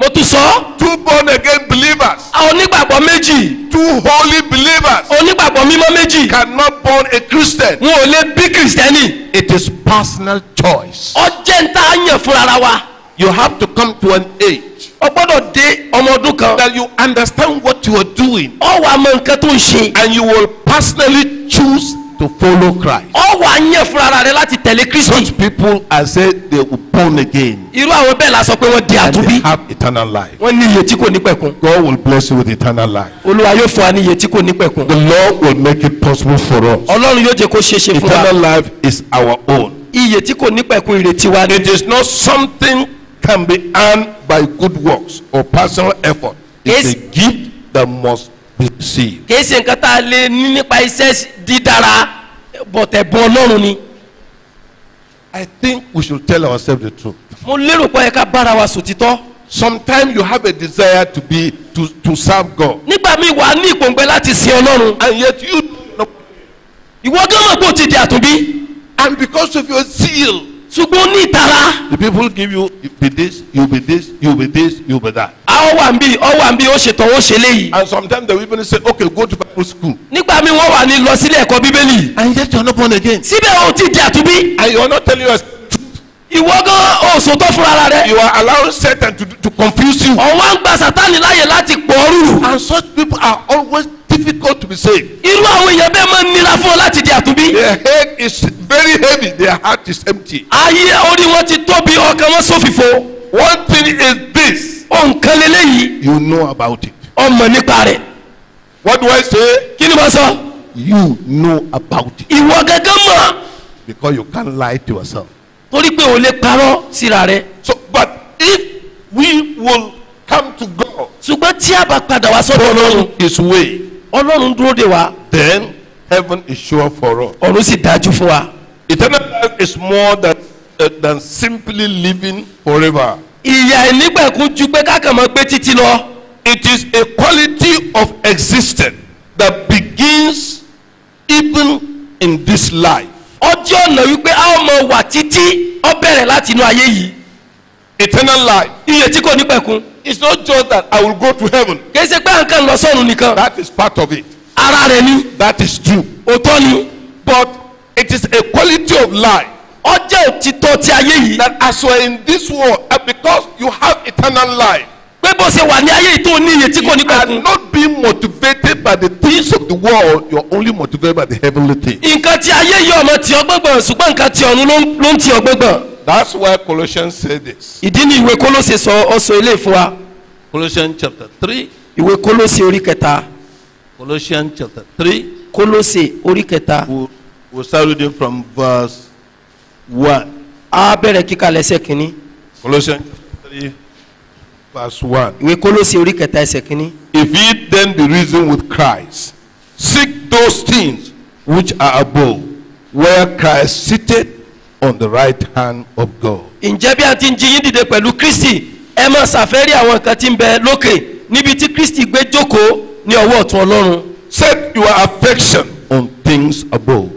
mo tún sọ.
Two born again believers,
onígbàgbọ́ méjì.
Two holy believers.
Onígbàgbọ́ mímọ́ méjì.
Cannot born a Christian.
wọn ò lè bí kìrìsìtẹ́nì
It is personal choice.
ọjẹ́ ń tá a yàn fúnra wa.
You have to come to an age
ọ gbọ́dọ̀ dé ọmọ ọdún kan.
that you understand what you are doing.
Ọ wà mọ nǹkan tó ń ṣe.
And you will personally choose to follow Christ.
ọ wà yàn fúnra rẹ láti tẹ̀lé kristi
Such people are said they were born again
irú àwọn bẹ́ẹ̀ la sọ pé wọ́n di
and they have eternal life.
wọ́n ní iye tí kò ní pẹ̀kun
God will bless you with eternal life.
olúwa yóò fún wa ní iye tí kò ní pẹ̀kun
The Lord will make it possible for us.
ọlọ́run yóò jẹ́ kó ṣe é ṣe fún wa
Eternal life is our own.
iye tí kò ní pẹ̀kun ìrètí wa ni
It is not something can be earned by good works or personal effort. It's a gift that must
kìí ṣe nǹkan tá a lè ní nípa iṣẹ́ dídára bọ̀tẹ̀ bọ́ ọlọ́run ni.
I think we should tell ourselves the truth.
mo lérò pé ẹ ká bára wa sòtítọ́
Sometimes you have a desire to be to, to serve God,
nígbà míì wà á ní ìpòǹgbẹ láti sin ọlọ́run.
And yet you
ìwọ gán mọ̀ pé o ti di àtúnbí
And because of your zeal,
ṣùgbọ́n ó ní ìtara
the people give you you be this, you be this, you be this, you be that.
àwọn wà ń bí ọ wà ń bí ó ṣètò ó ṣe léyìí
And sometimes they will even say, okay, go to Bible school.
nígbà míì wọ́n wà ní lọ sílé ẹ̀kọ́ bíbélì
And yet you're not born again.
síbẹ̀ o ti di àtúnbí
And you're not telling us
ìwọ gan o sòtọ́ fúnra rẹ
you are allowing Satan to, to confuse you.
ọ̀wọ́n ń gba sátánì láàyè láti pọ̀ ọ́ rúrù
And such people are always difficult to be saved.
irú àwọn èèyàn bẹ́ẹ̀ máa ń nira fún ọ láti di àtúnbí
Their head is very heavy, their heart is empty.
ayé orí wọn ti tóbi ọkàn wọn sófìfo
One thing is this
òǹkan lélẹ́yìí
you know about it.
ọmọ nípa rẹ̀
What do I say?
kí ni mo sọ
You know about it.
ìwọ gángan mọ̀
Because you can't lie to yourself.
Torí pé o lè parọ́ síra rẹ̀
So, but if we will come to God,
ṣùgbọ́n tí a bá padà wá sọ́dọ̀ ọlọ́run
His way,
ọlọ́run dúró de wa
then heaven is sure for us.
ọ̀run sì dájú fún wa
Eternal life is more than, uh, than simply living forever.
ìyà ìnígbẹ̀kún ju pé kákan mọ́ gbé títí lọ
it is a quality of existence that begins even in this life.
Ọjọ́ ọ̀nà wípé a ó mọ wà títí ọ bẹ̀rẹ̀ láti inú ayé yìí
Eternal life.
iye tí kò ní pẹ̀kun
It's not just that I will go to heaven.
kì í ṣe pé à ń kàn lọ sọ́run nìkan
That is part of it.
ara rẹ̀ ni
That is true.
òótọ́ ni
But it is a quality of life
ọjọ́ òtítọ́ ti ayé yìí
that as you are in this world, and because you have eternal life,
pé bó ṣe wà ní ayé yìí tó ní iye tí kò ní
you are not being motivated by the things of the world, you are only motivated by the heavenly things.
nǹkan tí ayé yìí ọmọ tí ọgbọ́gbọ̀n ṣùgbọ́n nǹkan tí ọ̀run ló ń- tí ọgbọ́gbọ̀n
That's why Colossians said this.
ìdí ni ìwé kólóṣe sọ ọsọ ilé fún wa
Colossians chapter 3.
ìwé kólóṣe orí kẹta
Colossians chapter 3.
kólóṣe orí kẹta
We'll, we'll start reading from verse 1.
a bẹ̀rẹ̀ kíkà lẹ́sẹ̀ kínní
Colossians chapter 3, verse 1.
ìwé kólóṣe orí kẹta ẹsẹ̀ kínní.
If ye then be risen with Christ, seek those things which are above, where Christ sitteth on the right hand of God.
ǹjẹ́ bí a ti ń jí yín dìde pẹ̀lú kristi ẹ máa ṣàfẹ́rí àwọn nǹkan tí ń bẹ lókè níbi tí kristi gbé jókòó ní ọwọ́ ọ̀tún ọlọ́run
Set your affection on things above,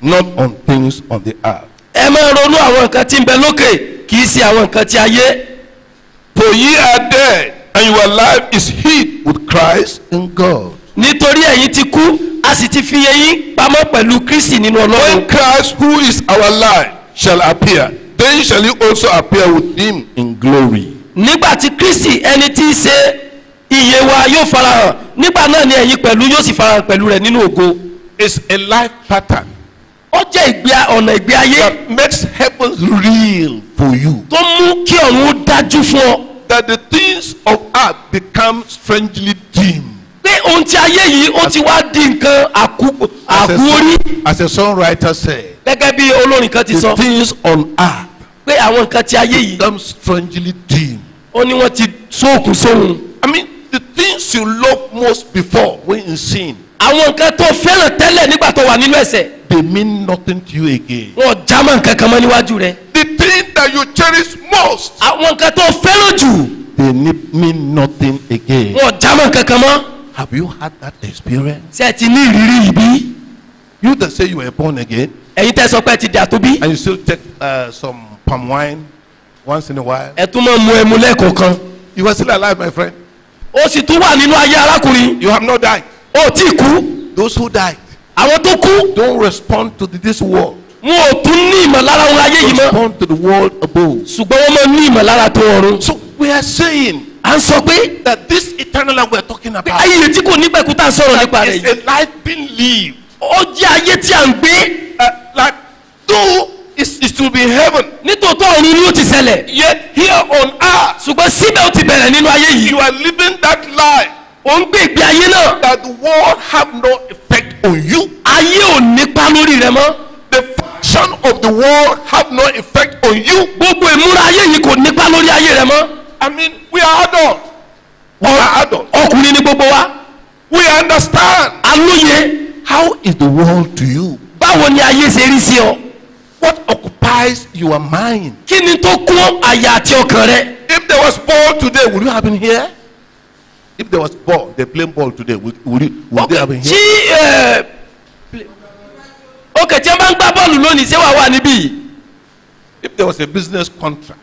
not on things on the earth.
ẹ máa ronú àwọn nǹkan tí ń bẹ lókè kì í ṣe àwọn nǹkan tí ayé
For ye are dead, and your life is hid with Christ in God.
nítorí ẹ̀yin ti kú a sì ti fi eyín pamọ́ pẹ̀lú kristi nínú ọlọ́run
When Christ, who is our life, shall appear, then shall he also appear with him in glory.
nígbà tí kristi ẹni tí í ṣe iye wa yóò farahàn nígbà náà ni ẹ̀yin pẹ̀lú yóò sì farahàn pẹ̀lú rẹ̀ nínú ògo
It's a life pattern
ó jẹ́ ìgbé ọ̀nà ìgbé ayé
that makes heaven real for you.
tó mú kí ọ̀run dájú fún ọ
That the things of earth become strangely dim.
pé ohun tí ayé yìí ó ti wá di nǹkan àkú-
As a,
àkúórí
song- as a songwriter said,
gẹ́gẹ́ bí olórin kan ti
the
sọ
things on earth
pé àwọn nǹkan tí ayé yìí
become strangely dim.
ó ní wọ́n ti sóòkùn sóhun
I mean, the things you loved most before when in sin,
àwọn nǹkan tó fẹ́ràn tẹ́lẹ̀ nígbà tó wà nínú ẹ̀sẹ̀
they mean nothing to you again.
wọn já mọ́ nǹkan kan mọ́ níwájú rẹ̀
The thing that you cherish most,
àwọn nǹkan tó fẹ́ràn jù
they mean nothing again.
wọn já mọ́ nǹkan kan mọ́
Have you had that experience?
ṣé ẹ ti ní ìrírí yìí bí
You that say you were born again
ẹ̀yin tẹ́ sọ pé ẹ ti dà tó bí
and you still take uh, some palm wine once in a while,
ẹ tún máa mu ẹmu lẹ́ẹ̀kọ̀ọ̀kan
you are still alive, my friend.
ó sì tún wà nínú ayé arákùnrin
You have not died.
ó tí ì kú
Those who died
àwọn tó kú
don't respond to this world,
wọn ò tún ní ìmọ̀lára wọn ayé yìí mọ́.
Respond to the world above.
ṣùgbọ́n wọ́n máa ní ìmọ̀lára tó ọ̀run.
So we are saying
à ń sọ pé
that this eternal life we are talking about
ayé tí kò ní pẹ̀kú tá à ń sọ̀rọ̀ nípa rẹ̀
is
yìí
a life being lived.
ó jẹ́ ayé tí à ń gbé.
Uh, like though it's, it's to be heaven,
nítòótọ́ ọ̀run ni ó ti ṣẹlẹ̀.
yet here on earth
ṣùgbọ́n síbẹ̀ ó ti bẹ̀rẹ̀ nínú ayé yìí.
you are living that life
ó ń gbé ìgbé ayé náà.
that the world have no effect on you.
ayé ò nípa lórí rẹ mọ́
The fashion of the world have no effect on you.
gbogbo ìmúra ayé yìí kò nípa lórí ayé rẹ mọ́
I mean, we are adults. We are adults.
ọkùnrin ni gbogbo wa
We understand.
alóye
How is the world to you?
báwo ni ayé ṣe rí sí ọ
What occupies your mind?
kí ni tó kún àyà àti ọkàn rẹ
If there was ball today, would you have been here? If there was ball, they playing ball today, would, would, would they have been
tí
here?
ẹ, òkè tí wọ́n bá ń gbá bọ́ọ̀lù lónìí ṣé wàá wà níbí?
If there was a business contract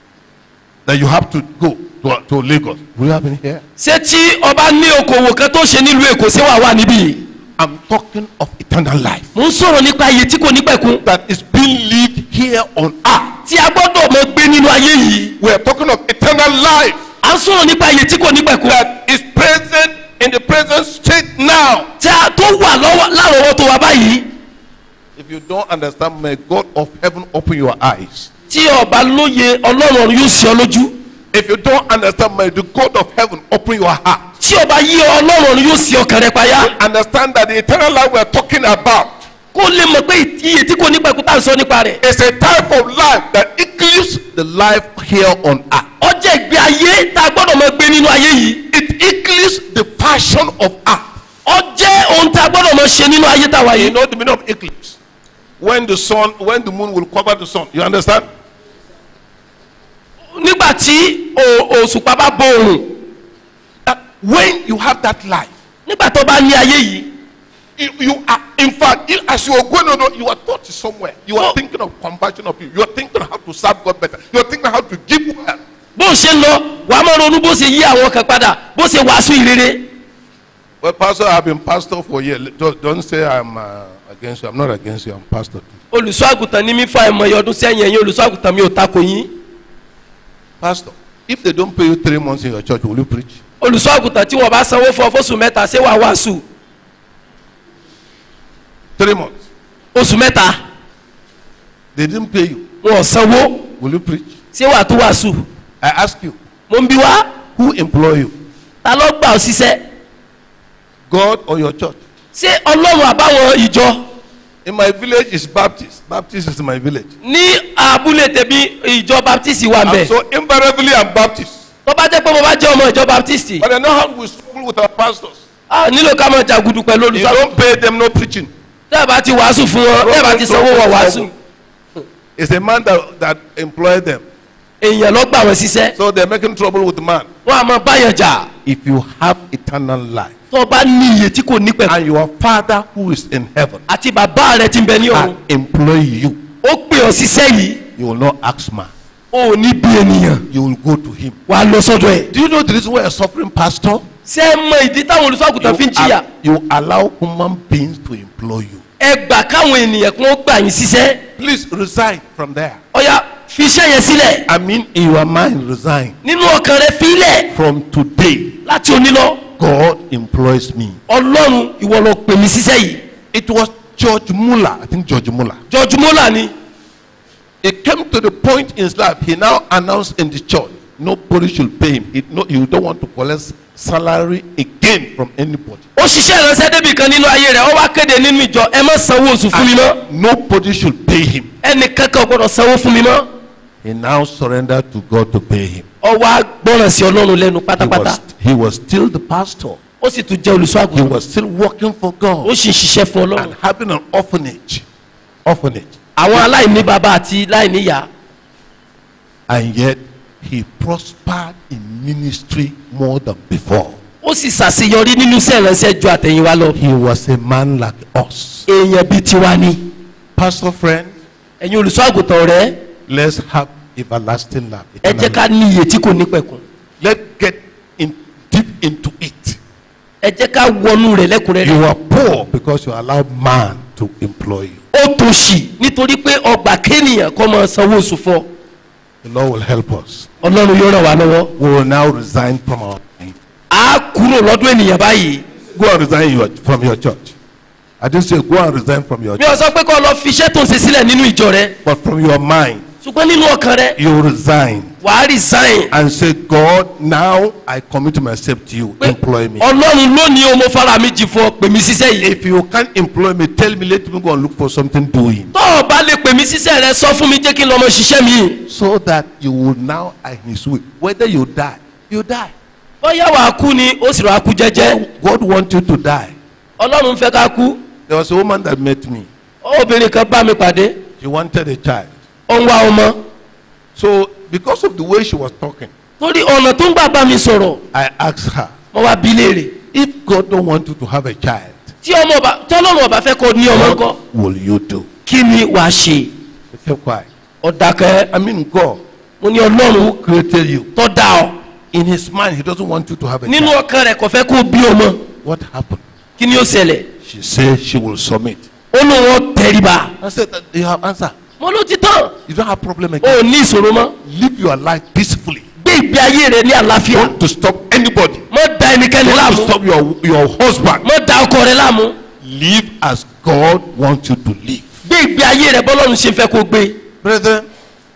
that you have to go to, to Lagos, would you have been here?
ṣé tí ọba ní okòwò kan tó ṣe nílùú èkó ṣé wàá wà níbí?
I'm talking of eternal life.
Mo ń sọ̀rọ̀ nípa iye tí kò ní pẹ̀kun.
That is being lived here on earth.
tí a gbọ́dọ̀ mọ gbé nínú ayé yìí.
We are talking of eternal life.
À ń sọ̀rọ̀ nípa iye tí kò ní pẹ̀kun.
That is present in the present state now.
tí a tó wà lọ́wọ́ lárọ̀ọ́wọ́ tó wà báyìí
If you don't understand, may God of heaven open your eyes.
tí ọba lóye ọlọ́run ọ̀run yóò ṣe ọ lójú
If you don't understand, may the God of heaven open your heart.
tí ọba yí ọ ọlọ́run ọ̀run yóò ṣe ọkàn rẹ payá
Understand that the eternal life we are talking about
kó lè mọ̀ pé iye tí kò ní pẹ̀kun tá à ń sọ nípa rẹ̀
is a type of life that eclipses the life here on earth.
ọjọ́ ìgbé ayé tá a gbọ́dọ̀ mọ gbé nínú ayé yìí
It eclipses the fashion of earth.
ọjẹ́ ohun tá a gbọ́dọ̀ mọ ṣe nínú ayé tá a wà
You
yìí
know the meaning of eclipse? When the sun, when the moon will cover the sun. You understand?
nígbà tí òṣùpá bá bo òrùn
when you have that life,
nígbà tó bá ní ayé yìí
you, you are, in fact, you- as you are going on, you are taught somewhere. You are
Oh.
thinking of compassion of people. You are thinking how to serve God better. You are thinking how to give well.
Bó ṣe ń lọ wà á máa ronú bó ṣe yí àwọn kan padà bó ṣe wàásù ìrere
Well, Pastor, I've been pastor for years. Don't, don't say I'm uh, against you. I'm not against you. I'm pastor too.
olùṣọ́ àgùntàn ní mí fún àìmọye ọdún sẹ́yìn ẹ̀yin olùṣọ́ àgùntàn mi ò takò yín
Pastor, if they don't pay you three months in your church, will you preach?
olùṣọ́ àgùntàn tí wọ́n bá sanwó fún ọ fóṣù mẹ́ta ṣé wàá wàásù
Three months.
oṣù mẹ́ta
They didn't pay you.
wọn ò sanwó
Will you preach?
ṣé wàá tó wàásù
I ask you,
mo ń bi wá
who employ you?
ta ló gbà ọ ṣiṣẹ́
God or your church?
ṣé ọlọ́run àbáwọn ìjọ
In my village is Baptist. Baptist is my village.
ní abúlé tèmi ìjọ baptist wà
And
mbẹ
so invariably I'm Baptist.
tó bá jẹ́ pé mo bá jẹ́ ọmọ ìjọ baptist
But I know how we struggle with our pastors.
a nílò ká máa jàgùdù pẹ̀lú
You
olùṣọ́
don't pay them no preaching.
tẹ́ ẹ bá ti wàásù fún wọn tẹ́ ẹ bá ti sanwó wọn wàásù
It's a man that, that employed them.
Èèyàn ló gbà wọn ṣiṣẹ́
So they're making trouble with man.
wọn a máa báyàn jà
If you have eternal life
tó o bá ní iye tí kò ní pẹ̀lú
and your father who is in heaven
àti bàbá rẹ ti ń bẹ ní ọ̀run
can employ you,
ó pè ọ ṣiṣẹ́ yìí
you will not ask man.
ó ní bí ènìyàn
You will go to him.
wà á lọ sọ́dọ̀ ẹ̀.
Do you know the reason why you're suffering, pastor?
ṣé ẹ mọ ìdí táwọn olùṣọ́àgùtàn fi ń jìyà
you allow human beings to employ you.
ẹ gbà káwọn ènìyàn kí wọ́n gbà yín ṣiṣẹ́
Please resign from there.
ọ̀yà fi iṣẹ́ yẹn sílẹ̀
I mean, in your mind, resign.
nínú ọkàn rẹ fílẹ̀
From today,
láti òní lọ
God employs me.
ọlọ́run ìwọ lọ pè mí ṣiṣẹ́ yìí
It was George Muller, I think George Muller.
george mola ni
It came to the point in his life, he now announced in the church, nobody should pay him. He, no, you don't want to collect salary again from anybody.
ó ṣiṣẹ́ ìránṣẹ́ débì kan nínú ayé rẹ̀ ó wá kéde nínú ìjọ ẹ má sanwó oṣù fún mi mọ́
Nobody should pay him.
ẹnì kankan ò gbọ́dọ̀ sanwó fún mi mọ́
He now surrendered to God to pay him.
ó wá gbọ́ràn sí ọlọ́run lẹ́nu pátápátá
he was still the pastor.
ó sì tún jẹ́ olùṣọ́
He was still working for
ó
God
sì ń ṣiṣẹ́ fún ọlọ́run
and having an orphanage. Orphanage.
àwọn aláìní bàbá àti láìní ìyá
And yet, he prospered in ministry more than before.
ó sì ṣàṣeyọrí nínú iṣẹ́ ìránṣẹ́ ju àtẹ̀yìnwá lọ
He was a man like us.
èèyàn bíi tiwa ni
Pastor friend,
ẹ̀yin olùṣọ́ àgùntàn rẹ̀
let's have everlasting life.
ẹ jẹ́ ká ní iye tí kò ní pẹ̀kun
Let's get in, deep into it.
ẹ jẹ́ ká wọnú rẹ̀ lẹ́kùnrẹ́rẹ́
You are poor because you allow man to employ you.
ó tòṣì nítorí pé ọgbà kéènìyàn kọ́ máa sanwó oṣù fọ́
The Lord will help us.
ọlọ́run yóò ràn wá lọ́wọ́
We will now resign from our mind.
á kúrò lọ́dún ènìyàn báyìí
Go and resign your, from your church. I didn't say go and resign from your
mi ò sọ pé kó lọ fi iṣẹ́ tó ń ṣe sílẹ̀ nínú ìjọ rẹ
but from your mind.
Ṣùgbọ́n nínú ọkàn rẹ
You resign
wàá resign
and say, God, now I commit myself to you. Employ me.
ọlọ́run lónìí o mo fara mi jì fún ọ pè mí síṣẹ́ yìí
If you can't employ me, tell me, let me go and look for something doing.
tó o bá lè pè mí síṣẹ́ rẹ sọ fún mi jẹ́ kí n lọ́mọ ṣiṣẹ́ mi
So that you will now, in His will, whether you die, you die.
bóyá wàá kú ni ó sì rà á kú jẹ́jẹ́
God wants you to die.
ọlọ́run fẹ́ ká kú
There was a woman that met me.
obìnrin kan bá mi pàdé
She wanted a child.
Ó ń wá ọmọ
So, because of the way she was talking,
torí ọ̀nà tó ń gbà bá mi sọ̀rọ̀
I asked her,
mo wá bí léèrè
if God don't want you to have a child,
tí ọmọ ọba tí ọlọ́run ọba fẹ́ kó ní ọmọ ńkọ́
what will you do?
kí ni wàá ṣe
She kept quiet.
ọ̀dàkẹ́
I mean, God
mo ní ọlọ́run
who created you.
tó dá ọ
In his mind, he doesn't want you to have a
nínú
child.
ọkàn rẹ̀ kò fẹ́ kó bí ọmọ
What happened?
kí ni ó ṣẹlẹ̀
She said she will submit.
ó lóun ó tẹríba
I said, you have answer.
Mo ló ti tán
You don't have problem
o
again.
ò ní ìṣòro mọ́
Live your life peacefully.
gbé ìgbé ayé rẹ ní àlàáfíà
Don't to stop anybody.
mọ́ da ẹnikẹ́ni
Don't to
láàmú
stop your, your husband.
mọ́ da ọkọ rẹ láàmú
Live as God wants you to live.
gbé ìgbé ayé rẹ bọ́lọ́run ṣe fẹ́ kó gbé
Brethren,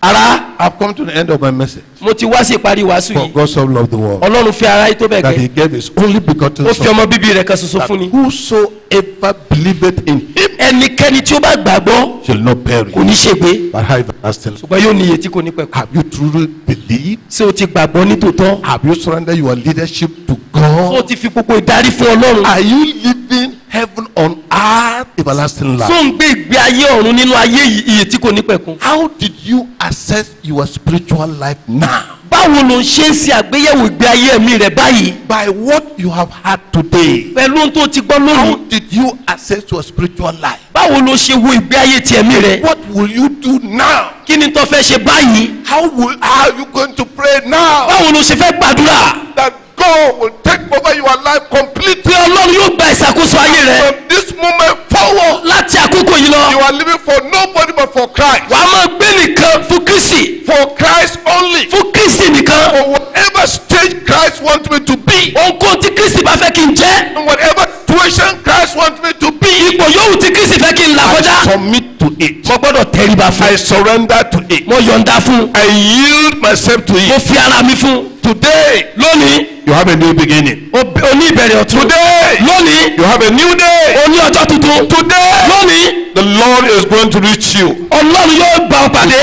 ara
I've come to the end of my message.
mo ti wá sí ìparí wàásù
For
yìí
God so loved the world
ọlọ́run fi ara yìí tó bẹ̀
that
gẹ́
he gave his only begotten
ó fi
son.
ọmọ bíbí rẹ̀ kan ṣoṣo
That
fún ni
whosoever believeth in him
ẹnikẹ́ni tí ó bá gbàgbọ́
shall not perish,
kò ní ṣègbé
but have everlasting life.
ṣùgbọ́n yóò ní iye tí kò ní pẹ̀kú
Have you truly believed?
ṣé o ti gbàgbọ́ ní tòótọ́
Have you surrendered your leadership to
ṣé o
God?
ti fi gbogbo ìdarí fún ọlọ́run
Are you living heaven on earth, everlasting
tó
life?
ń gbé ìgbé ayé ọ̀run nínú ayé iye tí kò ní pẹ̀kú
How did you assess your spiritual life now?
báwo ló ṣe ń ṣe àgbéyẹ̀wò ìgbé ayé ẹ̀mí rẹ̀ báyìí
By what you have had today,
pẹ̀lú ohun tó ti gbọ́ lónìí
how did you access your spiritual life?
báwo ló ṣe wo ìgbé ayé ti ẹ̀mí rẹ̀
What will you do now?
kí ni tó fẹ́ ṣe báyìí
How will are you going to pray now?
báwo ló ṣe fẹ́ gbàdúrà
That God will take over your life completely
pé ọlọ́run yóò gba ìṣàkóso ayé rẹ̀
from this moment forward.
láti àkókò yìí lọ
You are living for nobody but for Christ.
wàá máa gbé nìkan fún kristi
For Christ only.
fún kristi nìkan
For whatever stage Christ wants me to be.
ohunkóhun tí kristi bá fẹ́ kí n jẹ́
In whatever situation Christ wants me to be.
ipò yòówù tí kristi fẹ́ kí n là
I
kọjá
submit to it.
mo gbọ́dọ̀ tẹríba fún
I surrender to it.
mo yọ̀ǹda fún
I yield myself to
mo
it.
fi ara mi fún
Today,
lónìí
you have a new beginning.
o ní ìbẹ̀rẹ̀ ọ̀tun
Today,
lónìí
you have a new day.
o ní ọjọ́ tuntun
Today,
lónìí
the Lord is going to reach you.
ọlọ́run yóò bá ọ pàdé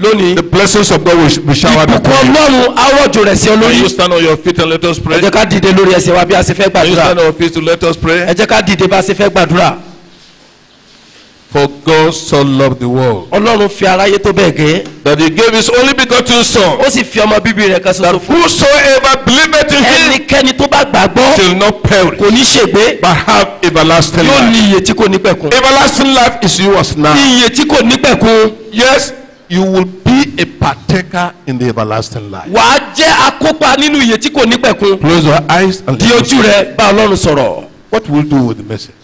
lónìí
The blessings of God will be showered
ìbùkún
upon you.
ọlọ́run arọ́jò rẹ̀ sí ọ lórí
you stand on your feet and let us
ẹ
pray?
jẹ́ ká dìde lórí ẹsẹ̀ wa bí a ṣe fẹ́
Can you
gbàdúrà
stand on your feet to let us
ẹ
pray?
jẹ́ ká dìde bá a ṣe fẹ́ gbàdúrà
For God so loved the world
ọlọ́run fi aráyé tó bẹ́ẹ̀ gẹ́
that he gave his only begotten Son,
ó sì fi ọmọ bíbí rẹ̀ kan
that
ṣoṣo fún
whosoever believeth in him
ẹnikẹ́ni tó bá gbàgbọ́
shall not perish,
kò ní ṣègbé
but have everlasting
yóò ní
life.
iye tí kò ní pẹ̀kun
Everlasting life is yours now.
iye tí kò ní pẹ̀kun
Yes, you will be a partaker in the everlasting life.
wàá jẹ́ akópa nínú iye tí kò ní pẹ̀kun
Close your eyes and
di ojú rẹ bá ọlọ́run sọ̀rọ̀
What will you do with the message?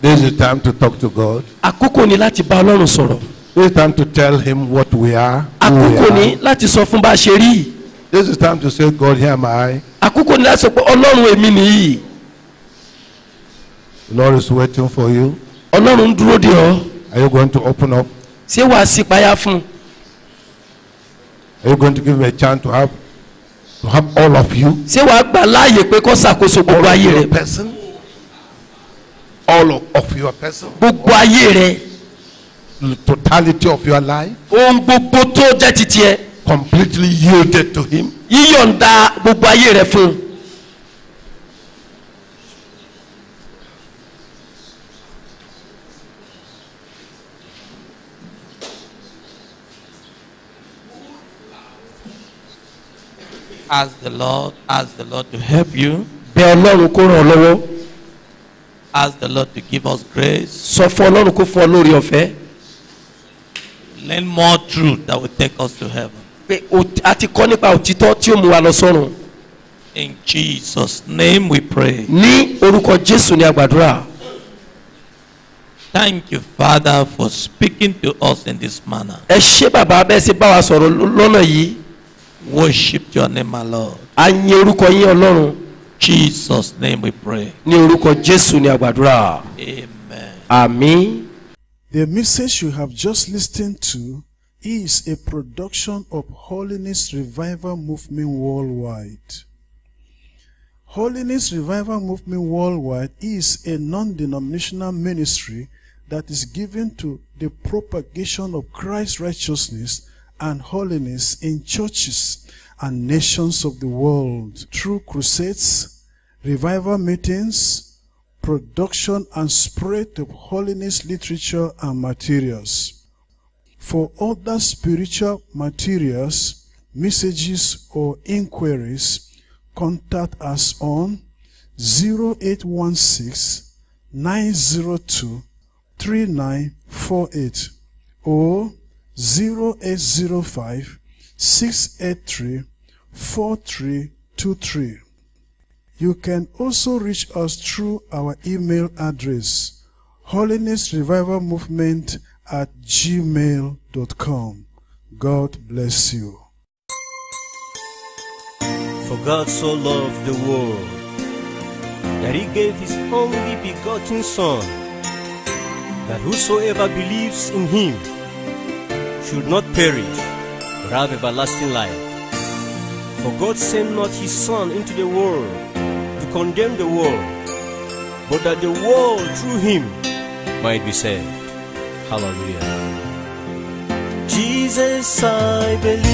This is the time to talk to God.
àkókò ni láti bá ọlọ́run sọ̀rọ̀
This is time to tell him what we are.
àkókò ni láti sọ fún bá a ṣe rí
This is time to say, God, here am I.
àkókò ni láti sọ pé ọlọ́run èmi nìyí
The Lord is waiting for you.
ọlọ́run dúró de ọ
Are you going to open up?
ṣé wàá sí payá fún un
Are you going to give me a chance to have to have all of you?
ṣé wàá gbà láàyè pé kó ṣàkóso gbogbo ayé
your
rẹ
person? All of, your person?
gbogbo ayé rẹ
The totality of your life?
ohun gbogbo tó jẹ́ titi ẹ
Completely yielded to him?
yíyọ̀ǹda gbogbo ayé rẹ fún un
Ask the Lord, ask the Lord to help you.
bẹ ọlọ́run kó ràn ọ́ lọ́wọ́
Ask the Lord to give us grace.
sọ fún ọlọ́run kó fún ọ lórí ọ̀fẹ́
Learn more truth that will take us to heaven.
pé a ti kọ́ nípa òtítọ́ tí ó mú wa lọ sọ́run
In Jesus' name we pray.
ní orúkọ jésù ní àgbàdúrà
Thank you, Father, for speaking to us in this manner.
ẹ ṣé bàbá bẹ́ẹ̀ sì bá wa sọ̀rọ̀ lọ́- lọ́nà yìí
Worship your name, my Lord.
a yin orúkọ yín ọlọ́run
Jesus' name we pray.
ní orúkọ jésù ní àgbàdúrà
Amen.
àmín.
The message you have just listened to is a production of Holiness Revival Movement Worldwide. Holiness Revival Movement Worldwide is a non-denominational ministry that is given to the propagation of Christ's righteousness and holiness in churches and nations of the world through crusades, revival meetings, production and spread of holiness literature and materials. For other spiritual materials, messages or inquiries, contact us on 0816 902 3948 or 0805 683 4323. You can also reach us through our email address, Holiness Revival Movement at gmail.com. God bless you.
For God so loved the world that he gave his only begotten Son, that whosoever believes in him should not perish Rather, have everlasting life. For God sent not his Son into the world to condemn the world, but that the world through him might be saved. Hallelujah. Jesus, I believe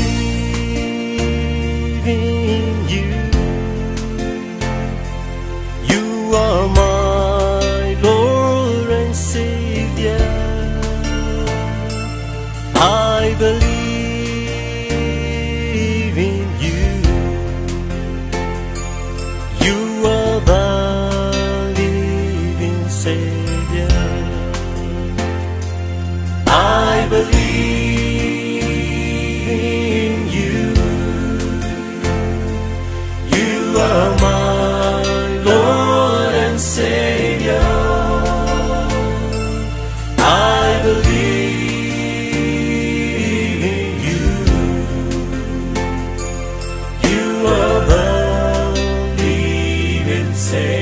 in you. You are my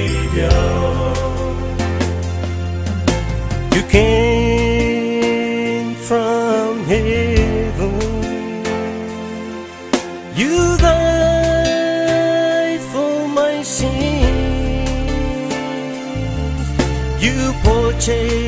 Savior. You came from heaven. You died for my sins. You purchased.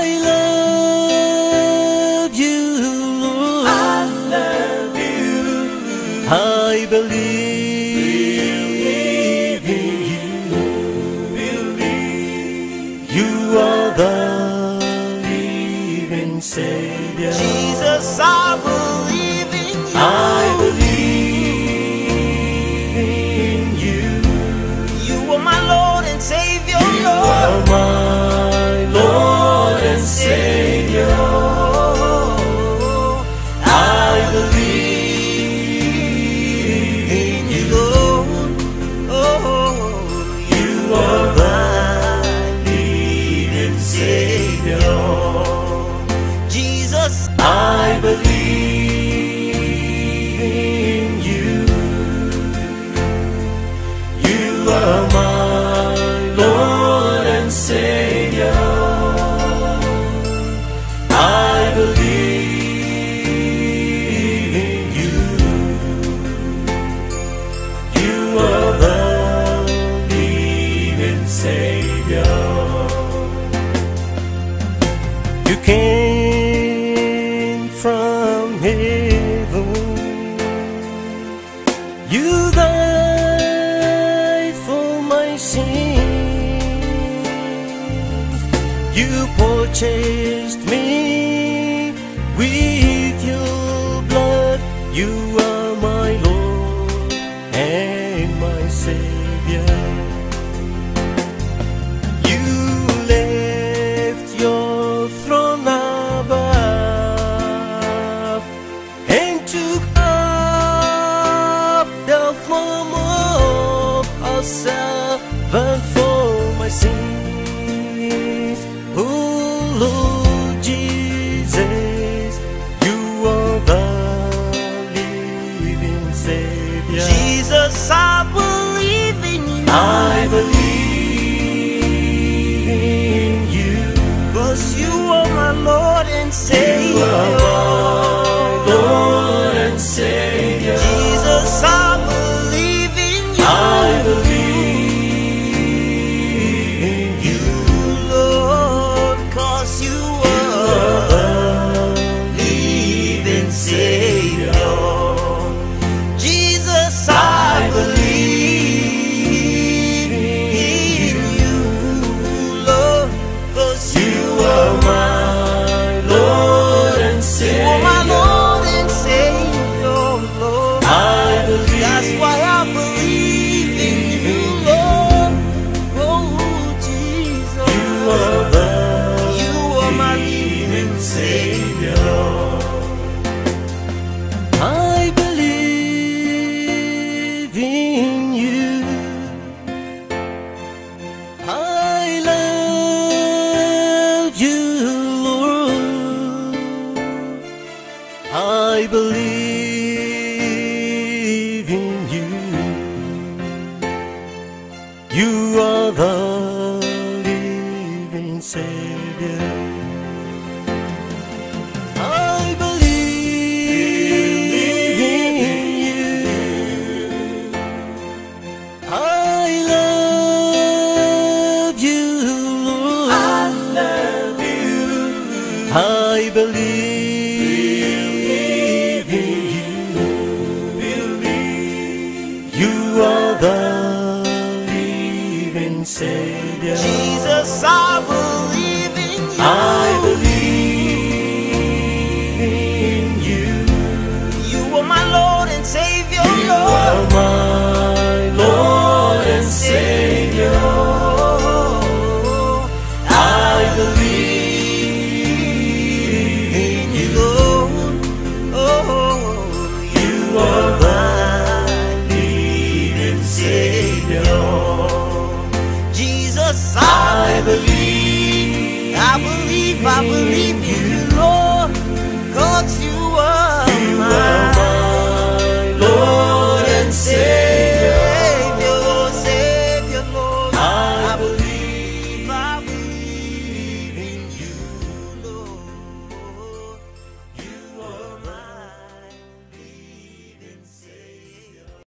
I